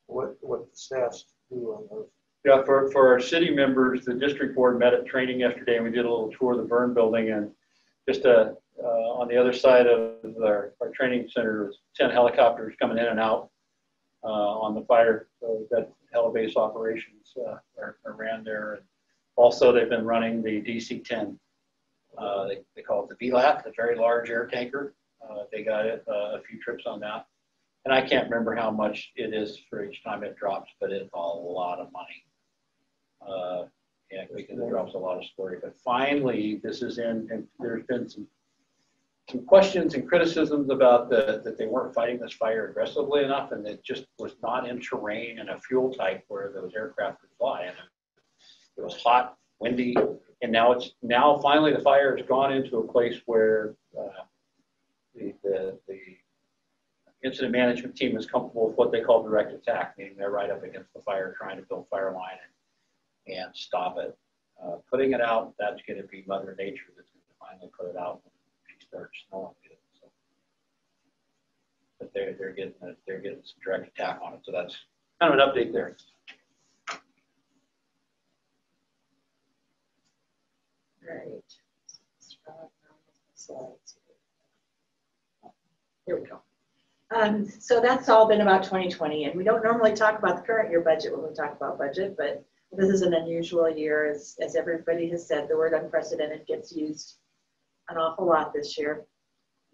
what, what the staffs do on those. Yeah, for, for our city members, the district board met at training yesterday and we did a little tour of the burn building and just uh, uh, on the other side of our, our training center, was 10 helicopters coming in and out uh, on the fire. So that helibase operations uh, are, are ran there. And also, they've been running the DC-10. Uh, they, they call it the VLAT, the very large air tanker. Uh, they got it, uh, a few trips on that. And I can't remember how much it is for each time it drops, but it's a lot of money. Uh, yeah, because it drops a lot of story. But finally, this is in, and there's been some some questions and criticisms about the that they weren't fighting this fire aggressively enough, and it just was not in terrain and a fuel type where those aircraft could fly. And it was hot, windy, and now it's now finally the fire has gone into a place where uh, the, the incident management team is comfortable with what they call direct attack, meaning they're right up against the fire trying to build fire line and, and stop it. Uh, putting it out, that's going to be Mother Nature that's going to finally put it out when she starts snowing. it. So. but they're, they're getting, a- they're getting some direct attack on it. So that's kind of an update there. Right. Here we go. Um, so that's all been about 2020, and we don't normally talk about the current year budget when we talk about budget, but this is an unusual year, as, as everybody has said, the word unprecedented gets used an awful lot this year.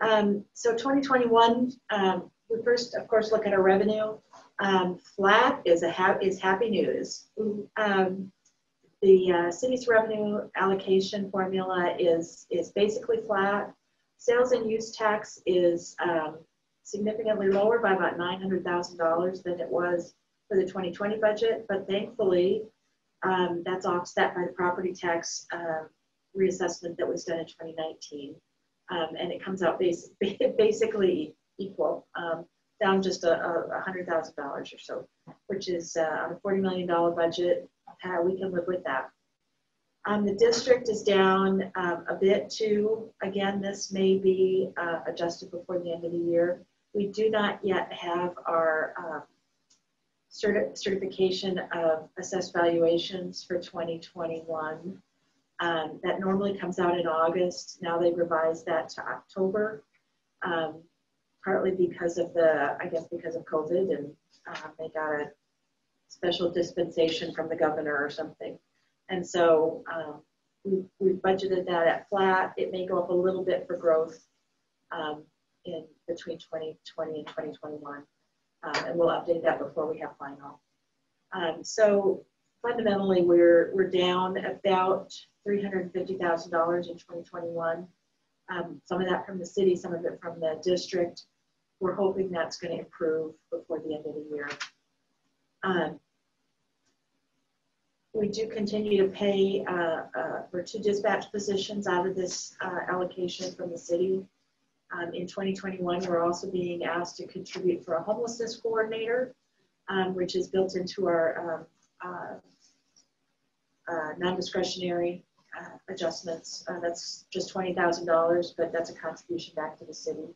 Um, so 2021, um, we first, of course, look at our revenue. Um, flat is a ha- is happy news. Um, the uh, city's revenue allocation formula is is basically flat. Sales and use tax is um, significantly lower by about $900,000 than it was for the 2020 budget, but thankfully um, that's offset by the property tax uh, reassessment that was done in 2019. Um, and it comes out basically equal, um, down just a, a $100,000 or so, which is uh, on a $40 million budget. Uh, we can live with that. Um, the district is down um, a bit too. Again, this may be uh, adjusted before the end of the year. We do not yet have our um, certi certification of assessed valuations for 2021. Um, that normally comes out in August. Now they revised that to October, um, partly because of the, I guess because of COVID and uh, they got a special dispensation from the governor or something. And so um, we, we budgeted that at flat. It may go up a little bit for growth um, in between 2020 and 2021. Um, and we'll update that before we have final. Um, so fundamentally, we're, we're down about $350,000 in 2021. Um, some of that from the city, some of it from the district. We're hoping that's going to improve before the end of the year. We do continue to pay uh, uh, for two dispatch positions out of this uh, allocation from the city. Um, in 2021, we're also being asked to contribute for a homelessness coordinator, um, which is built into our um, uh, uh, non-discretionary uh, adjustments. that's just $20,000, but that's a contribution back to the city.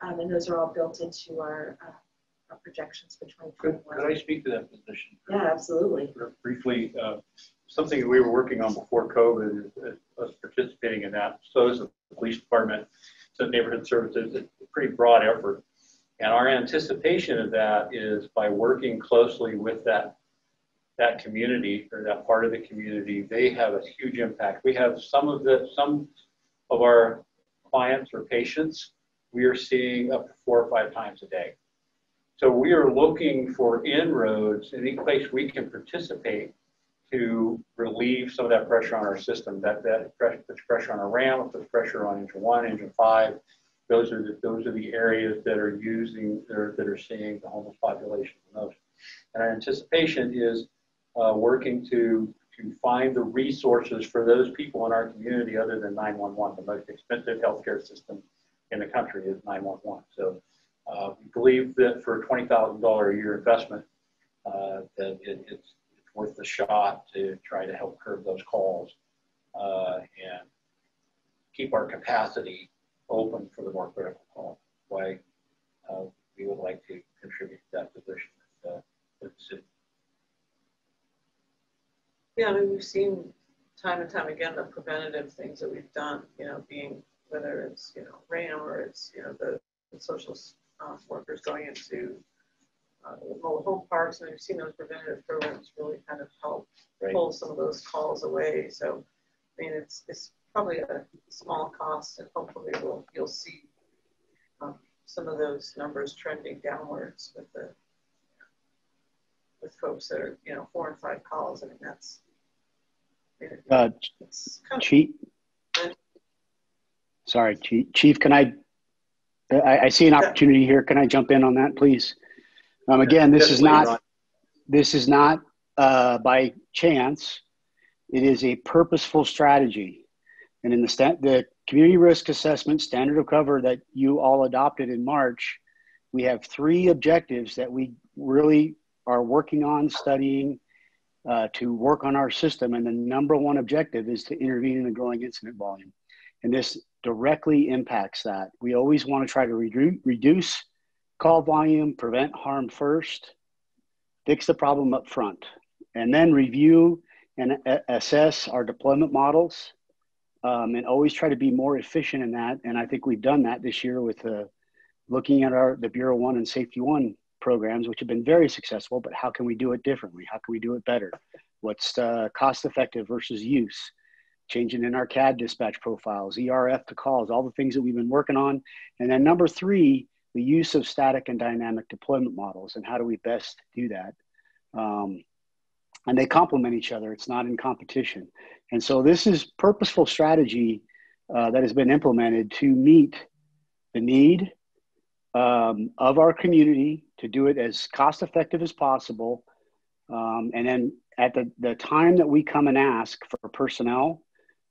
Um, and those are all built into our projections for Could, 2021. could I speak to that position? Yeah, absolutely. Briefly, uh, something that we were working on before COVID is is us participating in that. So is the police department, so neighborhood services, it's a pretty broad effort. And our anticipation of that is by working closely with that, that community or that part of the community, they have a huge impact. We have some of the, some of our clients or patients, we are seeing up to four or five times a day. So we are looking for inroads, any place we can participate to relieve some of that pressure on our system. That that puts pressure on our RAM, puts pressure on engine one, engine five. Those are the, those are the areas that are using that are, that are seeing the homeless population the most. And our anticipation is uh, working to to find the resources for those people in our community other than 911. The most expensive healthcare system in the country is 911. So uh, we believe that for a $20,000 a year investment, uh, that it, it's, it's, worth the shot to try to help curb those calls uh, and keep our capacity open for the more critical calls. Why uh, we would like to contribute to that position uh, the city. Yeah, I mean, we've seen time and time again the preventative things that we've done, you know, being whether it's, you know, RAM or it's, you know, the, the social uh, workers going into uh, mobile home parks, and we've seen those preventative programs really kind of help Right. pull some of those calls away. So, I mean, it's it's probably a small cost, and hopefully we'll you'll see um, some of those numbers trending downwards with the with folks that are you know four and five calls. I mean, that's Uh, it's kind of Chief, sorry, Chief, Chief, can I, I, I see an opportunity here. Can I jump in on that, please? Um, again, this is not, this is not, uh, by chance. It is a purposeful strategy. And in the stat, the community risk assessment standard of cover that you all adopted in March, we have three objectives that we really are working on studying uh, to work on our system. And the number one objective is to intervene in the growing incident volume. And this directly impacts that. We always want to try to redu- reduce call volume, prevent harm first, fix the problem up front, and then review and a- assess our deployment models um, and always try to be more efficient in that. And I think we've done that this year with uh, looking at our the Bureau One and Safety One programs, which have been very successful. But how can we do it differently? How can we do it better? What's uh, cost effective versus use? Changing in our CAD dispatch profiles, ERF to calls, all the things that we've been working on. And then number three, the use of static and dynamic deployment models and how do we best do that. Um, and they complement each other. It's not in competition. And so this is purposeful strategy uh, that has been implemented to meet the need um, of our community to do it as cost effective as possible. Um, and then at the, the time that we come and ask for personnel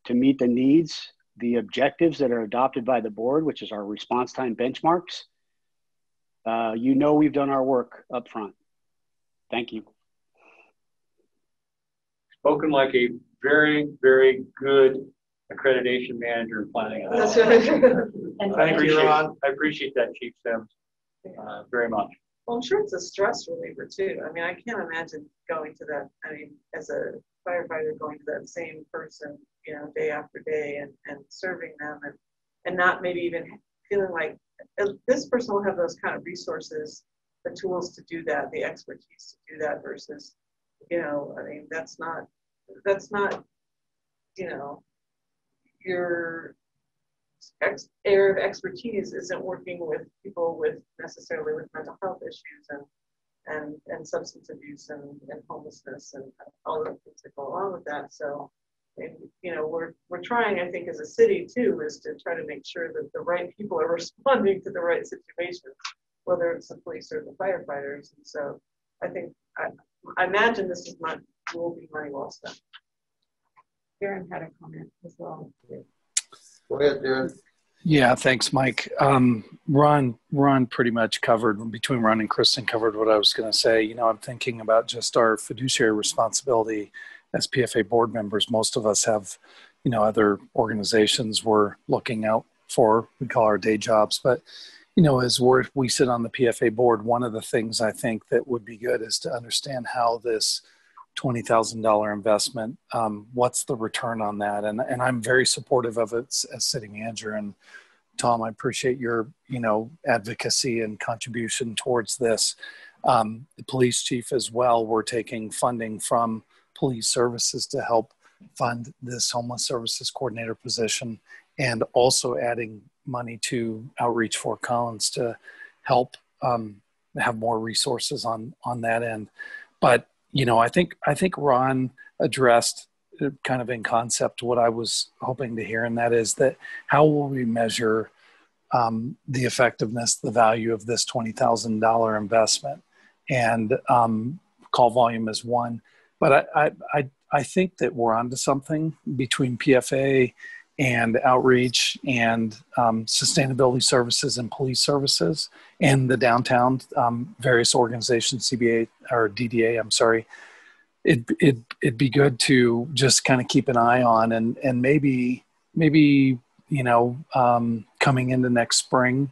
to meet the needs, the objectives that are adopted by the board, which is our response time benchmarks, uh, you know we've done our work up front. Thank you. Spoken like a very, very good accreditation manager and planning. That's right. And I Thank you, appreciate, Ron. I appreciate that, Chief Sims, uh, very much. Well, I'm sure it's a stress reliever too. I mean, I can't imagine going to that, I mean, as a firefighter, going to that same person, you know, day after day and, and serving them and, and not maybe even feeling like uh, this person will have those kind of resources, the tools to do that, the expertise to do that versus, you know, I mean, that's not, that's not, you know, your ex- area of expertise isn't working with people with necessarily with mental health issues and and and substance abuse and, and homelessness and all the things that go along with that. So, you know, we're we're trying, I think, as a city too, is to try to make sure that the right people are responding to the right situations, whether it's the police or the firefighters. And so, I think I, I imagine this is not will be money well spent. Karen had a comment as well. Go ahead, Darren. Yeah, thanks, Mike. Um, Ron, Ron pretty much covered between Ron and Kristen covered what I was going to say. You know, I'm thinking about just our fiduciary responsibility as PFA board members. Most of us have, you know, other organizations we're looking out for. We call our day jobs, but you know, as we're, we sit on the PFA board, one of the things I think that would be good is to understand how this twenty thousand dollar investment. Um, what's the return on that? And and I'm very supportive of it as, as city manager. And Tom, I appreciate your you know advocacy and contribution towards this. Um, the police chief as well. We're taking funding from police services to help fund this homeless services coordinator position, and also adding money to Outreach Fort Collins to help um, have more resources on on that end. But you know, I think I think Ron addressed uh, kind of in concept what I was hoping to hear, and that is that how will we measure um, the effectiveness, the value of this twenty thousand dollar investment, and um, call volume is one. But I, I I think that we're onto something between PFA and outreach and um, sustainability services and police services and the downtown um, various organizations cba or dda i'm sorry. It, it, it'd be good to just kind of keep an eye on and, and maybe maybe you know um, coming into next spring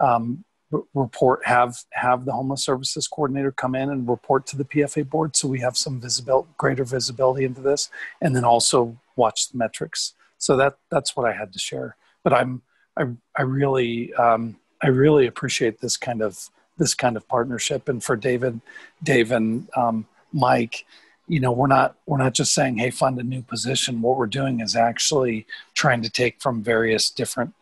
um, report have have the homeless services coordinator come in and report to the pfa board so we have some visibility greater visibility into this and then also watch the metrics so that that's what I had to share. But I'm I I really um, I really appreciate this kind of this kind of partnership. And for David, Dave and um, Mike, you know, we're not we're not just saying, hey, fund a new position. What we're doing is actually trying to take from various different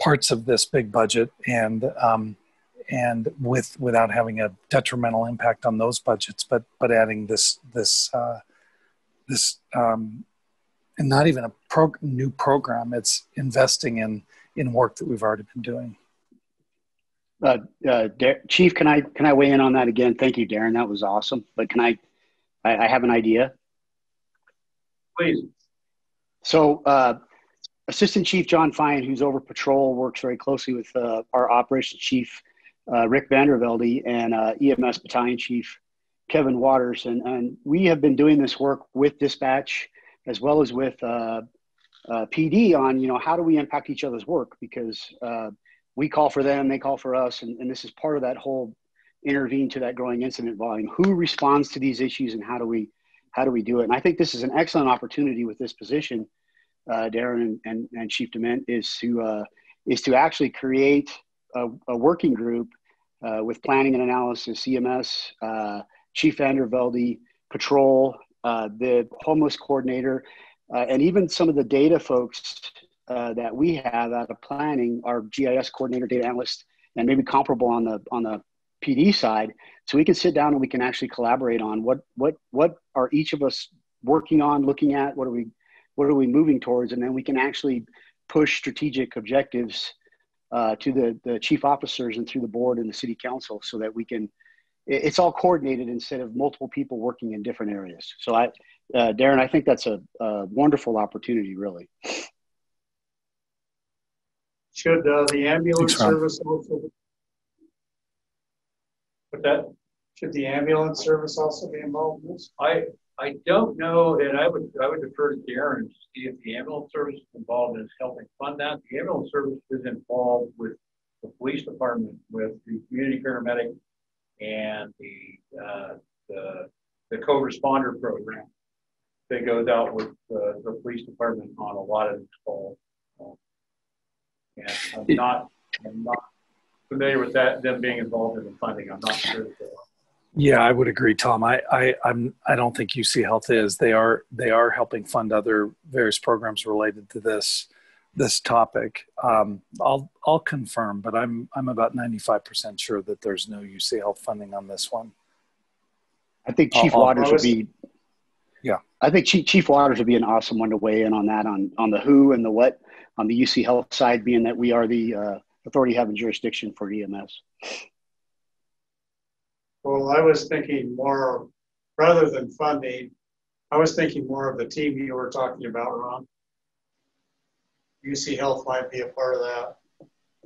parts of this big budget and um, and with without having a detrimental impact on those budgets, but but adding this this uh, this um, and not even a pro- new program. It's investing in in work that we've already been doing. Uh, uh, Dar- Chief, can I can I weigh in on that again? Thank you, Darren. That was awesome. But can I? I, I have an idea. Please. So, uh, Assistant Chief John Fine, who's over patrol, works very closely with uh, our Operations Chief uh, Rick Vandervelde and uh, EMS Battalion Chief Kevin Waters, and, and we have been doing this work with dispatch as well as with uh, uh, PD on, you know, how do we impact each other's work? Because uh, we call for them, they call for us, and, and this is part of that whole intervene to that growing incident volume. Who responds to these issues, and how do we how do we do it? And I think this is an excellent opportunity with this position, uh, Darren and, and, and Chief DeMint, is to is to actually create a, a working group uh, with planning and analysis, EMS, uh, Chief Vandervelde, Patrol, uh, the homeless coordinator, uh, and even some of the data folks uh, that we have out of planning, our GIS coordinator, data analyst, and maybe comparable on the on the PD side, so we can sit down and we can actually collaborate on what what what are each of us working on, looking at, what are we what are we moving towards, and then we can actually push strategic objectives uh, to the the chief officers and through the board and the city council, so that we can it's all coordinated instead of multiple people working in different areas. So I, uh, Darren, I think that's a, a wonderful opportunity, really. Should uh, the ambulance Thanks, service also, But that, should the ambulance service also be involved in this? I, I don't know, and I would, I would defer to Darren to see if the ambulance service is involved in helping fund that. The ambulance service is involved with the police department, with the community paramedic and the, uh, the, the co-responder program that goes out with uh, the police department on a lot of these calls. And I'm not, I'm not familiar with that, them being involved in the funding. I'm not sure. if they are. Yeah, I would agree, Tom. I, I, I'm, I don't think UC Health is. They are, they are helping fund other various programs related to this, this topic. Um, I'll, I'll confirm, but I'm, I'm about 95% sure that there's no UC Health funding on this one. I think Chief I'll- Waters I would be. Yeah. I think Chief, Chief Waters would be an awesome one to weigh in on that on on the who and the what on the UC Health side, being that we are the uh, authority having jurisdiction for EMS. Well, I was thinking more, rather than funding, I was thinking more of the team you were talking about, Ron. UC Health might be a part of that.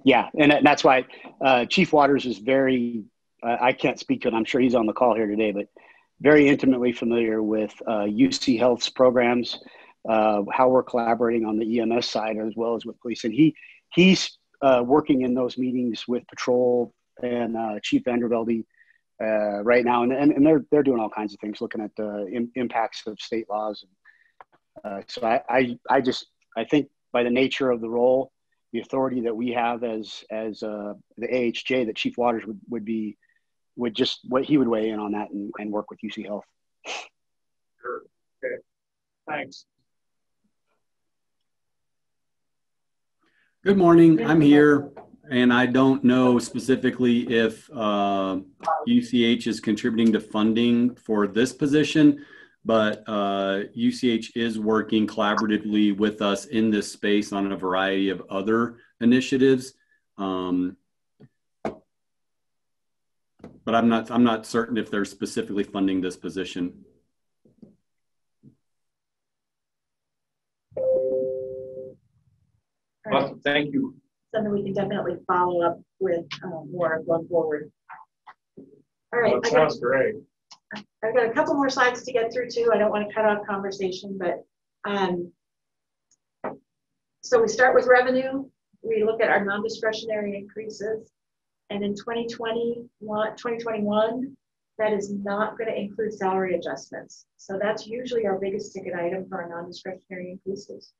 Yeah, and that's why uh, Chief Waters is very. Uh, I can't speak to it. I'm sure he's on the call here today, but very intimately familiar with uh, UC Health's programs, uh, how we're collaborating on the EMS side as well as with police, and he he's uh, working in those meetings with Patrol and uh, Chief Vandervelde uh, right now, and, and and they're they're doing all kinds of things, looking at the im- impacts of state laws. And, Uh, so I, I I just I think by the nature of the role, the authority that we have as as uh, the AHJ, that Chief Waters would would be would just what he would weigh in on that and, and work with UC Health. Sure. Okay. Thanks. Good morning. I'm here, and I don't know specifically if uh, UCH is contributing to funding for this position, but uh, UCH is working collaboratively with us in this space on a variety of other initiatives. Um, but I'm not I'm not certain if they're specifically funding this position. Awesome, thank you. Something we can definitely follow up with uh, more going forward. All right, it I got, sounds great. I've got a couple more slides to get through too. I don't want to cut off conversation, but um, so we start with revenue. We look at our non-discretionary increases. And in 2020, 2021, that is not going to include salary adjustments. So that's usually our biggest ticket item for our non-discretionary increases.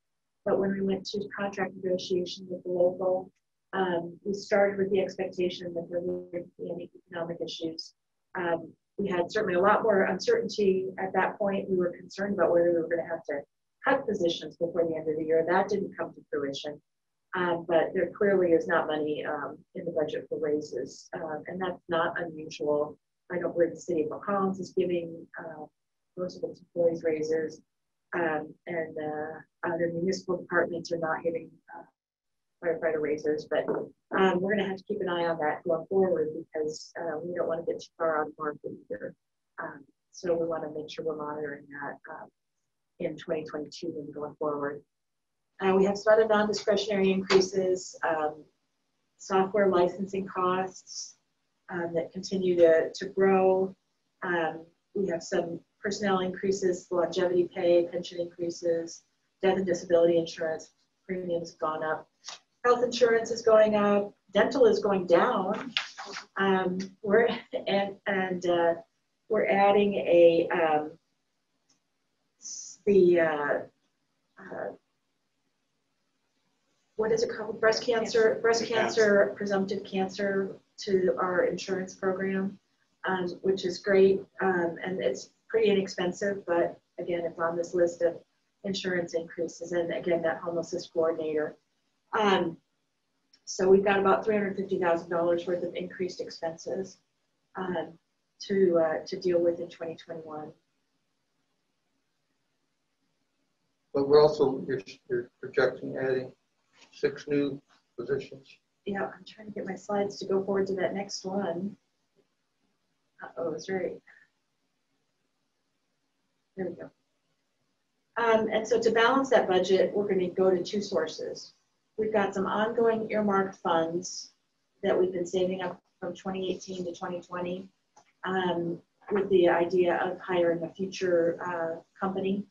But when we went to contract negotiation with the local, um, we started with the expectation that there would be any economic issues. Um, we had certainly a lot more uncertainty at that point. We were concerned about whether we were going to have to cut positions before the end of the year. That didn't come to fruition. Um, but there clearly is not money um, in the budget for raises, um, and that's not unusual. I don't believe the city of Collins is giving uh, most of its employees raises, um, and uh, other municipal departments are not giving uh, firefighter raises. But um, we're going to have to keep an eye on that going forward because uh, we don't want to get too far out of market either. Um, so we want to make sure we're monitoring that um, in 2022 and going forward. Uh, we have some other non-discretionary increases, um, software licensing costs um, that continue to, to grow. We have some personnel increases, longevity pay, pension increases, death and disability insurance premiums gone up. Health insurance is going up, dental is going down. Um, we're, and, and, uh, we're adding a, um, the, uh, uh, what is it called? Breast cancer, breast cancer, presumptive cancer to our insurance program, um, which is great. Um, and it's pretty inexpensive, but again, it's on this list of insurance increases. And again, that homelessness coordinator. Um, so we've got about $350,000 worth of increased expenses um, to, uh, to deal with in 2021. But we're also, you're, you're projecting adding six new positions. Yeah, I'm trying to get my slides to go forward to that next one. Uh-oh, it's right. There we go. Um, and so to balance that budget, we're going to go to two sources. We've got some ongoing earmarked funds that we've been saving up from 2018 to 2020 um, with the idea of hiring a future uh, company,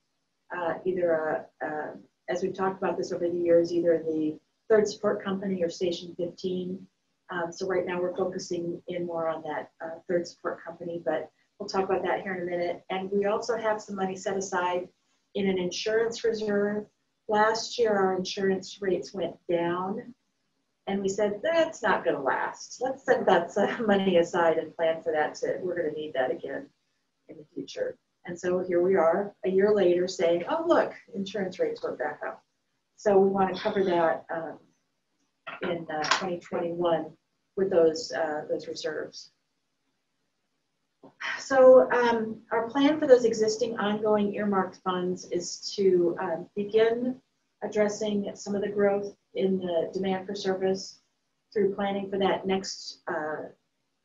uh, either a, a, as we've talked about this over the years, either the third support company or Station 15. Um, so right now we're focusing in more on that uh, third support company, but we'll talk about that here in a minute. And we also have some money set aside in an insurance reserve. Last year, our insurance rates went down and we said, that's not gonna last. Let's set that money aside and plan for that to, we're gonna need that again in the future. And so here we are, a year later saying, oh, look, insurance rates went back up. So we want to cover that um, in uh, 2021 with those, uh, those reserves. So um, our plan for those existing ongoing earmarked funds is to um, begin addressing some of the growth in the demand for service through planning for that next, uh,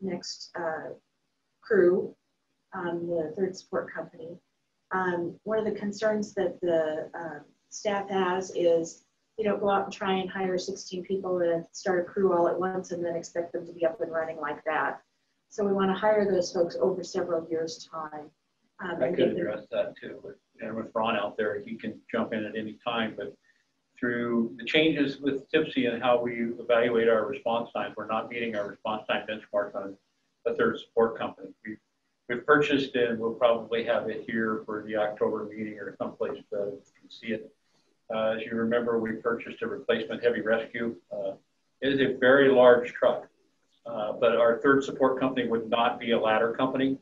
next uh, crew, um, the third support company. Um, one of the concerns that the um, staff has is you don't go out and try and hire 16 people and start a crew all at once and then expect them to be up and running like that. So we want to hire those folks over several years' time. Um, I could address that too, but, and with Ron out there, he can jump in at any time, but through the changes with Tipsy and how we evaluate our response times, we're not meeting our response time benchmark on a third support company. We've, we've purchased and we'll probably have it here for the October meeting or someplace that you can see it. Uh, as you remember, we purchased a replacement heavy rescue. Uh, it is a very large truck, uh, but our third support company would not be a ladder company.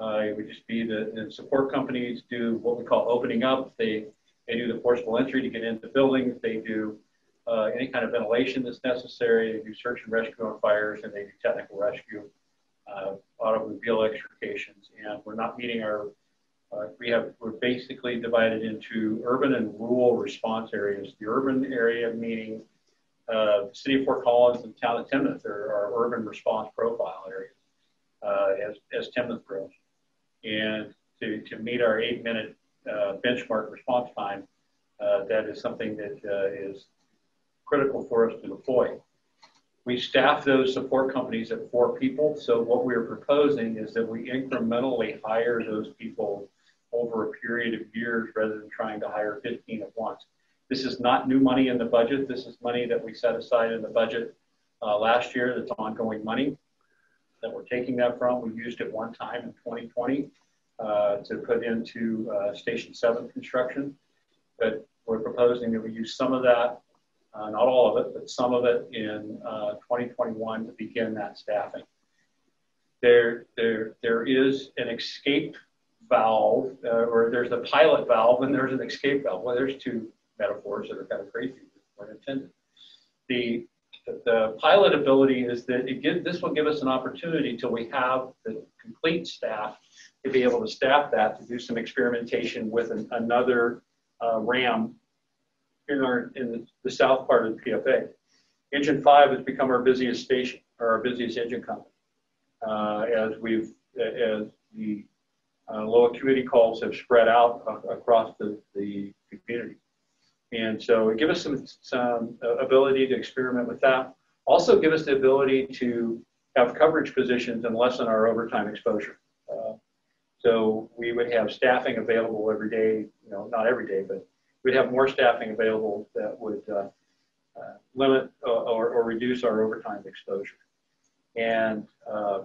Uh, it would just be the, the support companies do what we call opening up. They they do the forcible entry to get into buildings. They do uh, any kind of ventilation that's necessary. They do search and rescue on fires, and they do technical rescue, uh, automobile extrications. And we're not meeting our. Uh, we have we're basically divided into urban and rural response areas. The urban area meaning uh, city of Fort Collins and town of Timnath are our urban response profile areas uh, as as Timnath grows, and to to meet our eight minute uh, benchmark response time, uh, that is something that uh, is critical for us to deploy. We staff those support companies at four people. So what we're proposing is that we incrementally hire those people over a period of years rather than trying to hire 15 at once. This is not new money in the budget. This is money that we set aside in the budget uh, last year that's ongoing money that we're taking that from. We used it one time in 2020 uh, to put into uh, Station 7 construction. But we're proposing that we use some of that, uh, not all of it, but some of it in uh, 2021 to begin that staffing. There, there, there is an escape valve, uh, or there's a pilot valve and there's an escape valve. Well, there's two metaphors that are kind of crazy, weren't intended. The, the, pilot ability is that it give, this will give us an opportunity till we have the complete staff to be able to staff that to do some experimentation with an, another uh, RAM in our in the south part of the PFA. Engine five has become our busiest station or our busiest engine company uh, as we've as the uh, low acuity calls have spread out across the, the community. And so give us some, some ability to experiment with that. Also give us the ability to have coverage positions and lessen our overtime exposure. Uh, so we would have staffing available every day, you know, not every day, but we'd have more staffing available that would uh, uh, limit uh, or, or reduce our overtime exposure. And uh,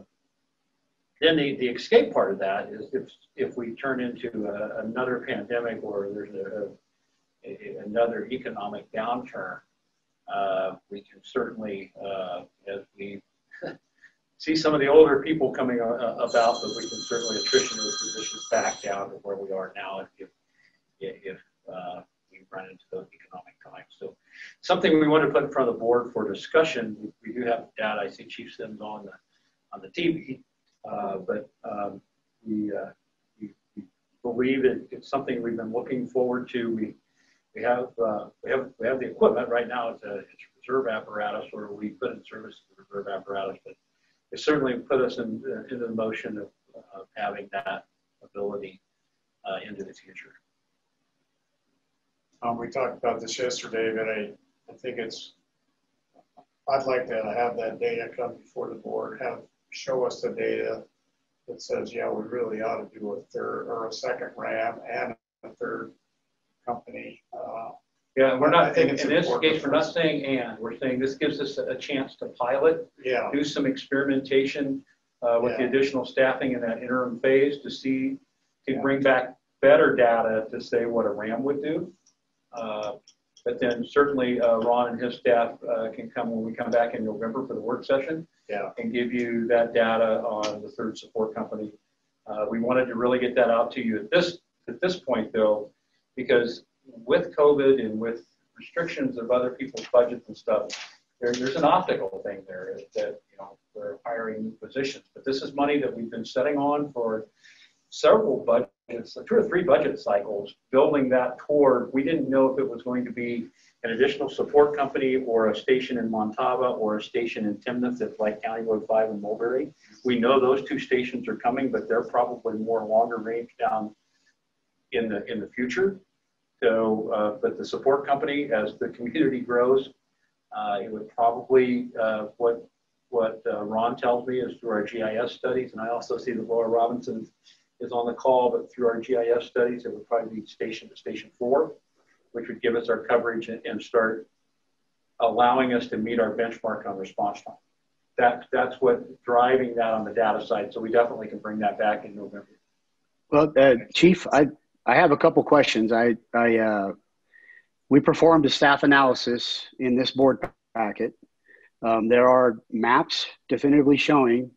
then the, the escape part of that is if, if we turn into a, another pandemic or there's a, another economic downturn, uh, we can certainly, uh, as we see some of the older people coming uh, about, but we can certainly attrition those positions back down to where we are now if, if, if uh, we run into those economic times. So something we want to put in front of the board for discussion. We, we do have data. I see Chief Sims on the on the TV, uh, but um, we, uh, we, we, believe that it's something we've been looking forward to. We we have uh, we have we have the equipment right now. It's a, it's reserve apparatus, or we put in service the reserve apparatus, but it certainly put us in uh, into the motion of having that ability uh, into the future. Um, we talked about this yesterday, but I, I think it's, I'd like to have that data come before the board, have, show us the data that says, yeah, we really ought to do a third or a second RAM and a third company. Uh, yeah, we're not, in, in this case, we're not saying and, we're saying this gives us a chance to pilot, yeah. do some experimentation uh, with yeah. the additional staffing in that interim phase to see, to yeah. bring back better data to say what a RAM would do. Uh, but then certainly uh, Ron and his staff uh, can come when we come back in November for the work session yeah. and give you that data on the third support company. Uh, we wanted to really get that out to you at this at this point though, because with COVID and with restrictions of other people's budgets and stuff, there, there's an optical thing there that you know we're hiring new positions. But this is money that we've been setting on for several budgets two or three budget cycles building that toward, we didn't know if it was going to be an additional support company or a station in Montava or a station in Timnath at like County Road 5 in Mulberry. We know those two stations are coming, but they're probably more longer range down in the in the future. So, uh, but the support company, as the community grows, uh, it would probably uh, what what uh, Ron tells me is through our GIS studies, and I also see that Laura Robinson is on the call, but through our GIS studies, it would probably be station to station four, which would give us our coverage and, and start allowing us to meet our benchmark on response time. That, that's what driving that on the data side. So we definitely can bring that back in November. Well, uh, Chief, I, I have a couple questions. I, I, uh, we performed a staff analysis in this board packet. Um, there are maps definitively showing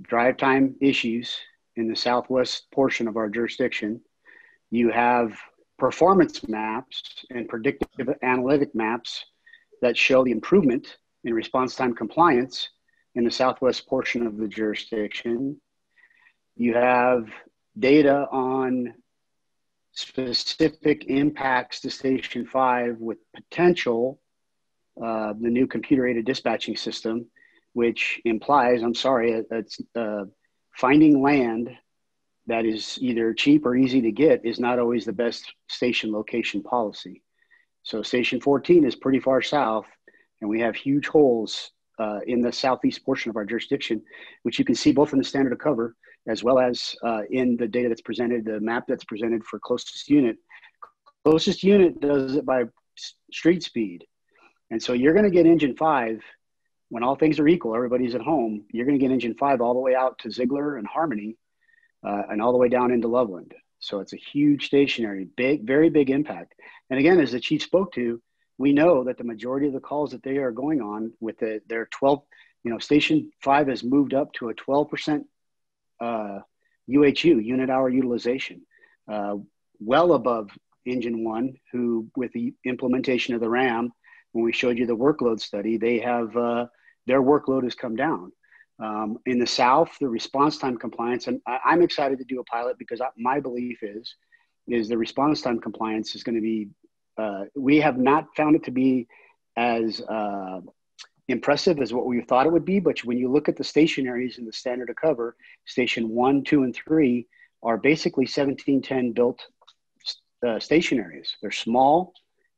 drive time issues in the southwest portion of our jurisdiction. You have performance maps and predictive analytic maps that show the improvement in response time compliance in the southwest portion of the jurisdiction. You have data on specific impacts to Station 5 with potential, uh, the new computer aided dispatching system, which implies, I'm sorry, it's uh, finding land that is either cheap or easy to get is not always the best station location policy. So station 14 is pretty far south, and we have huge holes uh, in the southeast portion of our jurisdiction, which you can see both in the standard of cover as well as uh, in the data that's presented, the map that's presented for closest unit. Closest unit does it by street speed. And so you're going to get engine five when all things are equal, everybody's at home, you're going to get engine five all the way out to Ziegler and Harmony uh, and all the way down into Loveland. So it's a huge stationary, big, very big impact. And again, as the chief spoke to, we know that the majority of the calls that they are going on with the, their 12, you know, station five has moved up to a 12% uh, UHU, unit hour utilization, uh, well above engine one, who with the implementation of the RAM, when we showed you the workload study, they have, uh, their workload has come down. Um, in the South, the response time compliance, and I, am excited to do a pilot because I, my belief is, is the response time compliance is going to be, uh, we have not found it to be as uh, impressive as what we thought it would be. But when you look at the stationaries in the standard of cover, station one, two, and three are basically 1710 built uh, stationaries. They're small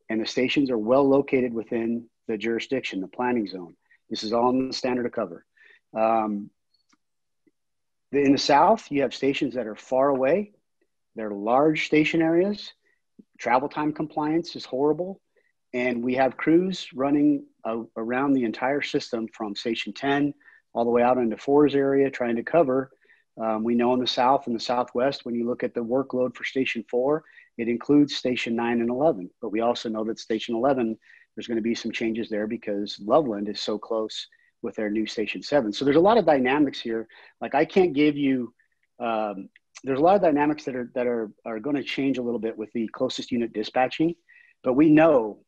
and the stations are well located within the jurisdiction, the planning zone. This is all in the standard of cover. Um, in the south, you have stations that are far away. They're large station areas. Travel time compliance is horrible. And we have crews running uh, around the entire system from Station 10 all the way out into Fours area trying to cover. Um, we know in the South and the Southwest, when you look at the workload for Station 4, it includes Station 9 and 11. But we also know that Station 11, there's going to be some changes there because Loveland is so close with their new Station 7. So there's a lot of dynamics here. Like I can't give you, um, there's a lot of dynamics that are, that are, are going to change a little bit with the closest unit dispatching. But we know,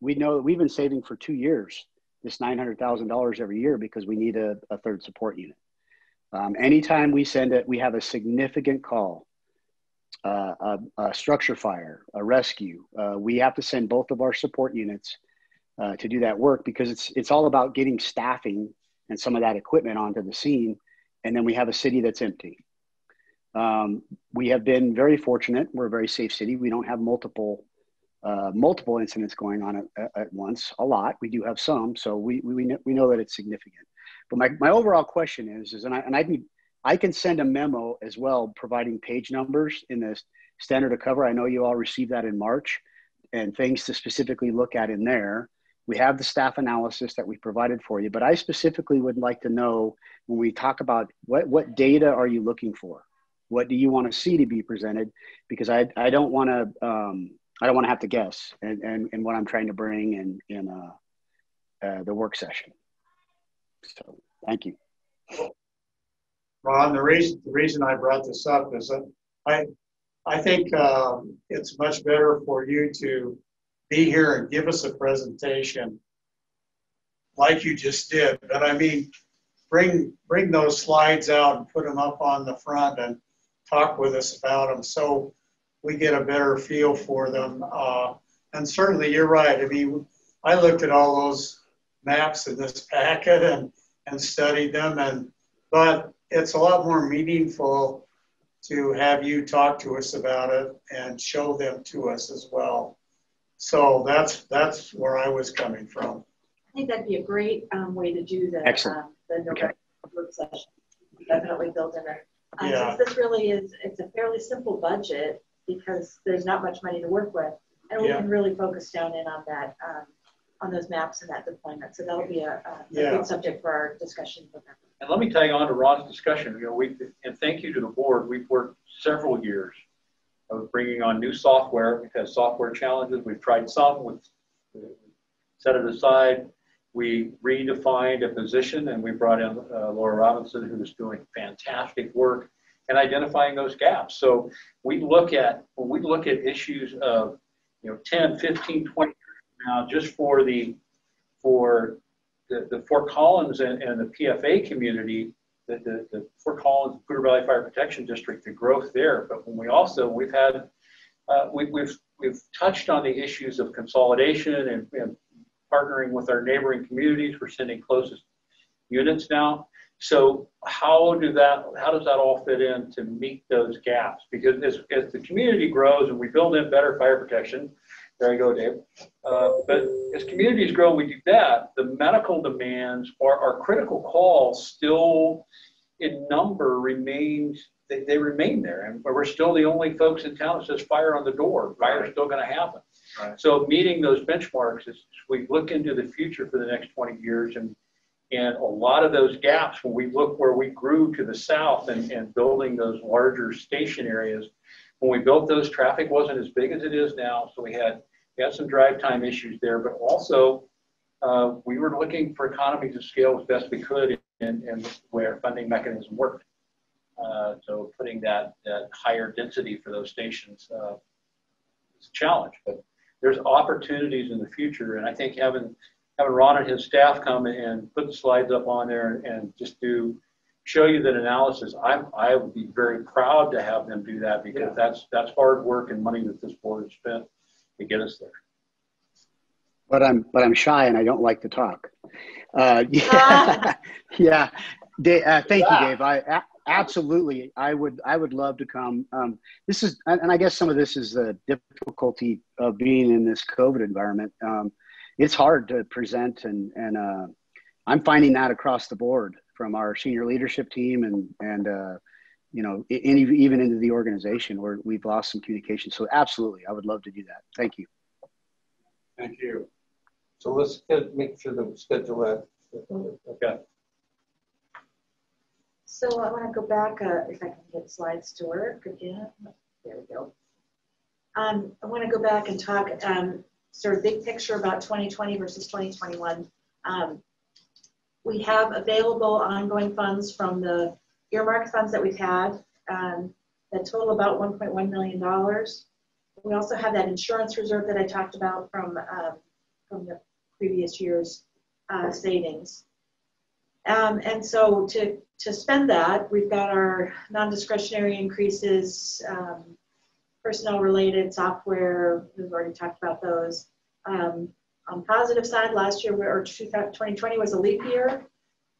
we know we've been saving for two years this $900,000 every year because we need a, a third support unit. Um, anytime we send it, we have a significant call, uh, a, a, structure fire, a rescue. Uh, we have to send both of our support units uh, to do that work because it's it's all about getting staffing and some of that equipment onto the scene, and then we have a city that's empty. Um, we have been very fortunate. We're a very safe city. We don't have multiple uh, multiple incidents going on at, at, once. A lot. We do have some, so we we know, we know that it's significant. But my, my overall question is is and I and I can I can send a memo as well, providing page numbers in the standard of cover. I know you all received that in March, and things to specifically look at in there. We have the staff analysis that we provided for you, but I specifically would like to know when we talk about what, what data are you looking for? What do you want to see to be presented? Because I, I don't want to um, I don't want to have to guess and, and, and what I'm trying to bring in in uh, uh, the work session. So thank you. Ron, the reason the reason I brought this up is that I I think um, it's much better for you to be here and give us a presentation like you just did. But I mean, bring bring those slides out and put them up on the front and talk with us about them so we get a better feel for them. Uh, and certainly, you're right. I mean, I looked at all those maps in this packet and and studied them, and but it's a lot more meaningful to have you talk to us about it and show them to us as well. So that's that's where I was coming from. I think that'd be a great um, way to do the Excellent. Um, the November okay. session. Definitely build in there. Um, yeah. This really is it's a fairly simple budget because there's not much money to work with, and we yeah. can really focus down in on that um, on those maps and that deployment. So that'll be a, a, yeah. good subject for our discussion. And let me tag on to Ron's discussion. You know, we and thank you to the board. We've worked several years of bringing on new software. We've had software challenges. We've tried some. We've set it aside. We redefined a position and we brought in uh, Laura Robinson, who's doing fantastic work and identifying those gaps. So we look at, when we look at issues of, you know, 10, 15, 20 years now, just for the, for the, the Fort Collins and, and the PFA community, the, the, the Fort Collins Poudre Valley Fire Protection District, the growth there. But when we also, we've had, uh, we, we've, we've touched on the issues of consolidation and, and partnering with our neighboring communities. We're sending closest units now. So how do that, how does that all fit in to meet those gaps? Because as, as the community grows and we build in better fire protection, there you go, Dave. Uh, but as communities grow, we do that. The medical demands or our critical calls still in number remains, they, they remain there. And we're still the only folks in town that says fire on the door. Fire is still going to happen. Right. So meeting those benchmarks is we look into the future for the next 20 years and and a lot of those gaps, when we look where we grew to the south and, and building those larger station areas, when we built those, traffic wasn't as big as it is now. So we had, we had some drive time issues there, but also uh, we were looking for economies of scale as best we could and, where funding mechanism worked. Uh, so putting that, that higher density for those stations uh, is a challenge, but there's opportunities in the future. And I think having, having Ron and his staff come and put the slides up on there and just do show you that analysis. I'm I would be very proud to have them do that because yeah. that's that's hard work and money that this board has spent to get us there. But I'm but I'm shy and I don't like to talk. Uh, yeah, yeah. Dave, uh, thank yeah. you, Dave. I absolutely I would I would love to come. Um, this is and I guess some of this is the difficulty of being in this COVID environment. Um, it's hard to present and and uh, I'm finding that across the board from our senior leadership team and and uh, you know in, even into the organization where we've lost some communication. So absolutely, I would love to do that. Thank you. Thank you. So let's get, make sure that we schedule that. Okay. So I want to go back, uh, if I can get slides to work again. There we go. Um, I want to go back and talk um, sort of big picture about 2020 versus 2021. Um, we have available ongoing funds from the earmarked funds that we've had um, that total about $1.1 million. We also have that insurance reserve that I talked about from, um, from the previous year's uh, savings. Um, and so to, to spend that, we've got our non-discretionary increases, um, personnel related software, we've already talked about those. Um, on positive side, last year, or 2020 was a leap year.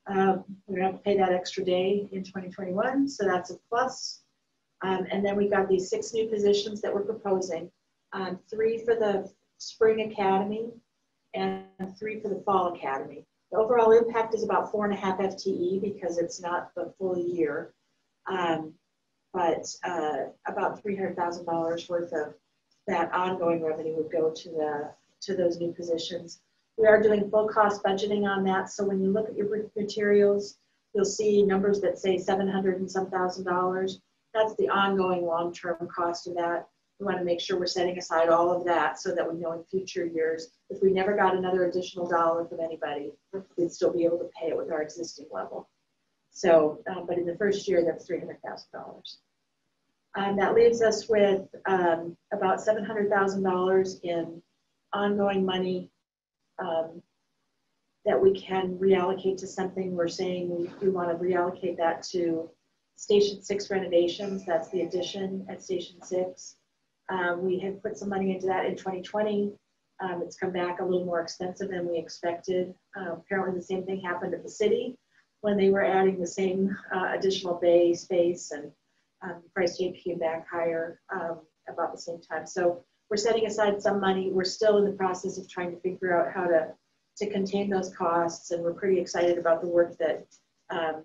Um, we have to pay that extra day in 2021, so that's a plus. Um, and then we've got these six new positions that we're proposing. Um, three for the spring academy and three for the fall academy. The overall impact is about four and a half FTE because it's not the full year. Um, but uh, about $300,000 worth of that ongoing revenue would go to the to those new positions. We are doing full cost budgeting on that. So when you look at your materials, you'll see numbers that say 700 and some thousand dollars. That's the ongoing long-term cost of that. We want to make sure we're setting aside all of that so that we know in future years, if we never got another additional dollar from anybody, we'd still be able to pay it with our existing level. So, um, but in the first year, that's $300,000. Um, that leaves us with um, about $700,000 in ongoing money um, that we can reallocate to something. We're saying we, we want to reallocate that to Station 6 renovations. That's the addition at Station 6. Um, we had put some money into that in 2020. Um, it's come back a little more expensive than we expected. Uh, apparently the same thing happened at the city when they were adding the same uh, additional bay space and um, price came back higher um, about the same time. So we're setting aside some money. We're still in the process of trying to figure out how to, to contain those costs. And we're pretty excited about the work that, um,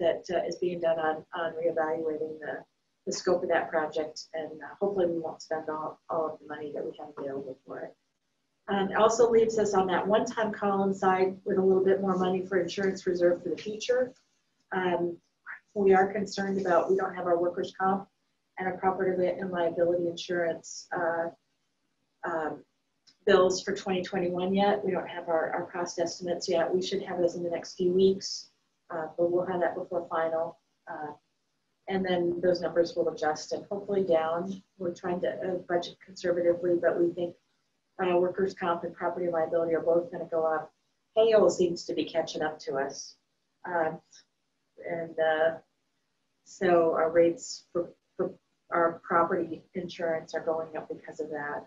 that uh, is being done on, on reevaluating the, the scope of that project. And uh, hopefully we won't spend all, all of the money that we have available for it. Um, it also leaves us on that one-time column side with a little bit more money for insurance reserve for the future. Um, we are concerned about, we don't have our workers' comp and our property and liability insurance uh, um, bills for 2021 yet. We don't have our, our cost estimates yet. We should have those in the next few weeks, uh, but we'll have that before final. Uh, and then those numbers will adjust and hopefully down. We're trying to uh, budget conservatively, but we think uh, workers' comp and property liability are both going to go up. Hail seems to be catching up to us. Um, and uh, so our rates for our property insurance are going up because of that.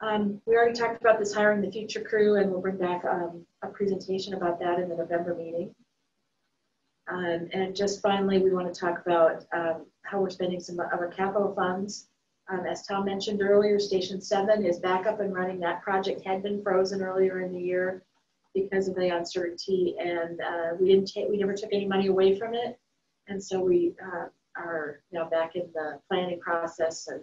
Um, we already talked about this hiring the future crew and we'll bring back um, a presentation about that in the November meeting. Um, and just finally, we want to talk about um, how we're spending some of our capital funds. Um, as Tom mentioned earlier, Station 7 is back up and running. That project had been frozen earlier in the year because of the uncertainty and uh, we didn't take, we never took any money away from it. And so we uh, are now back in the planning process and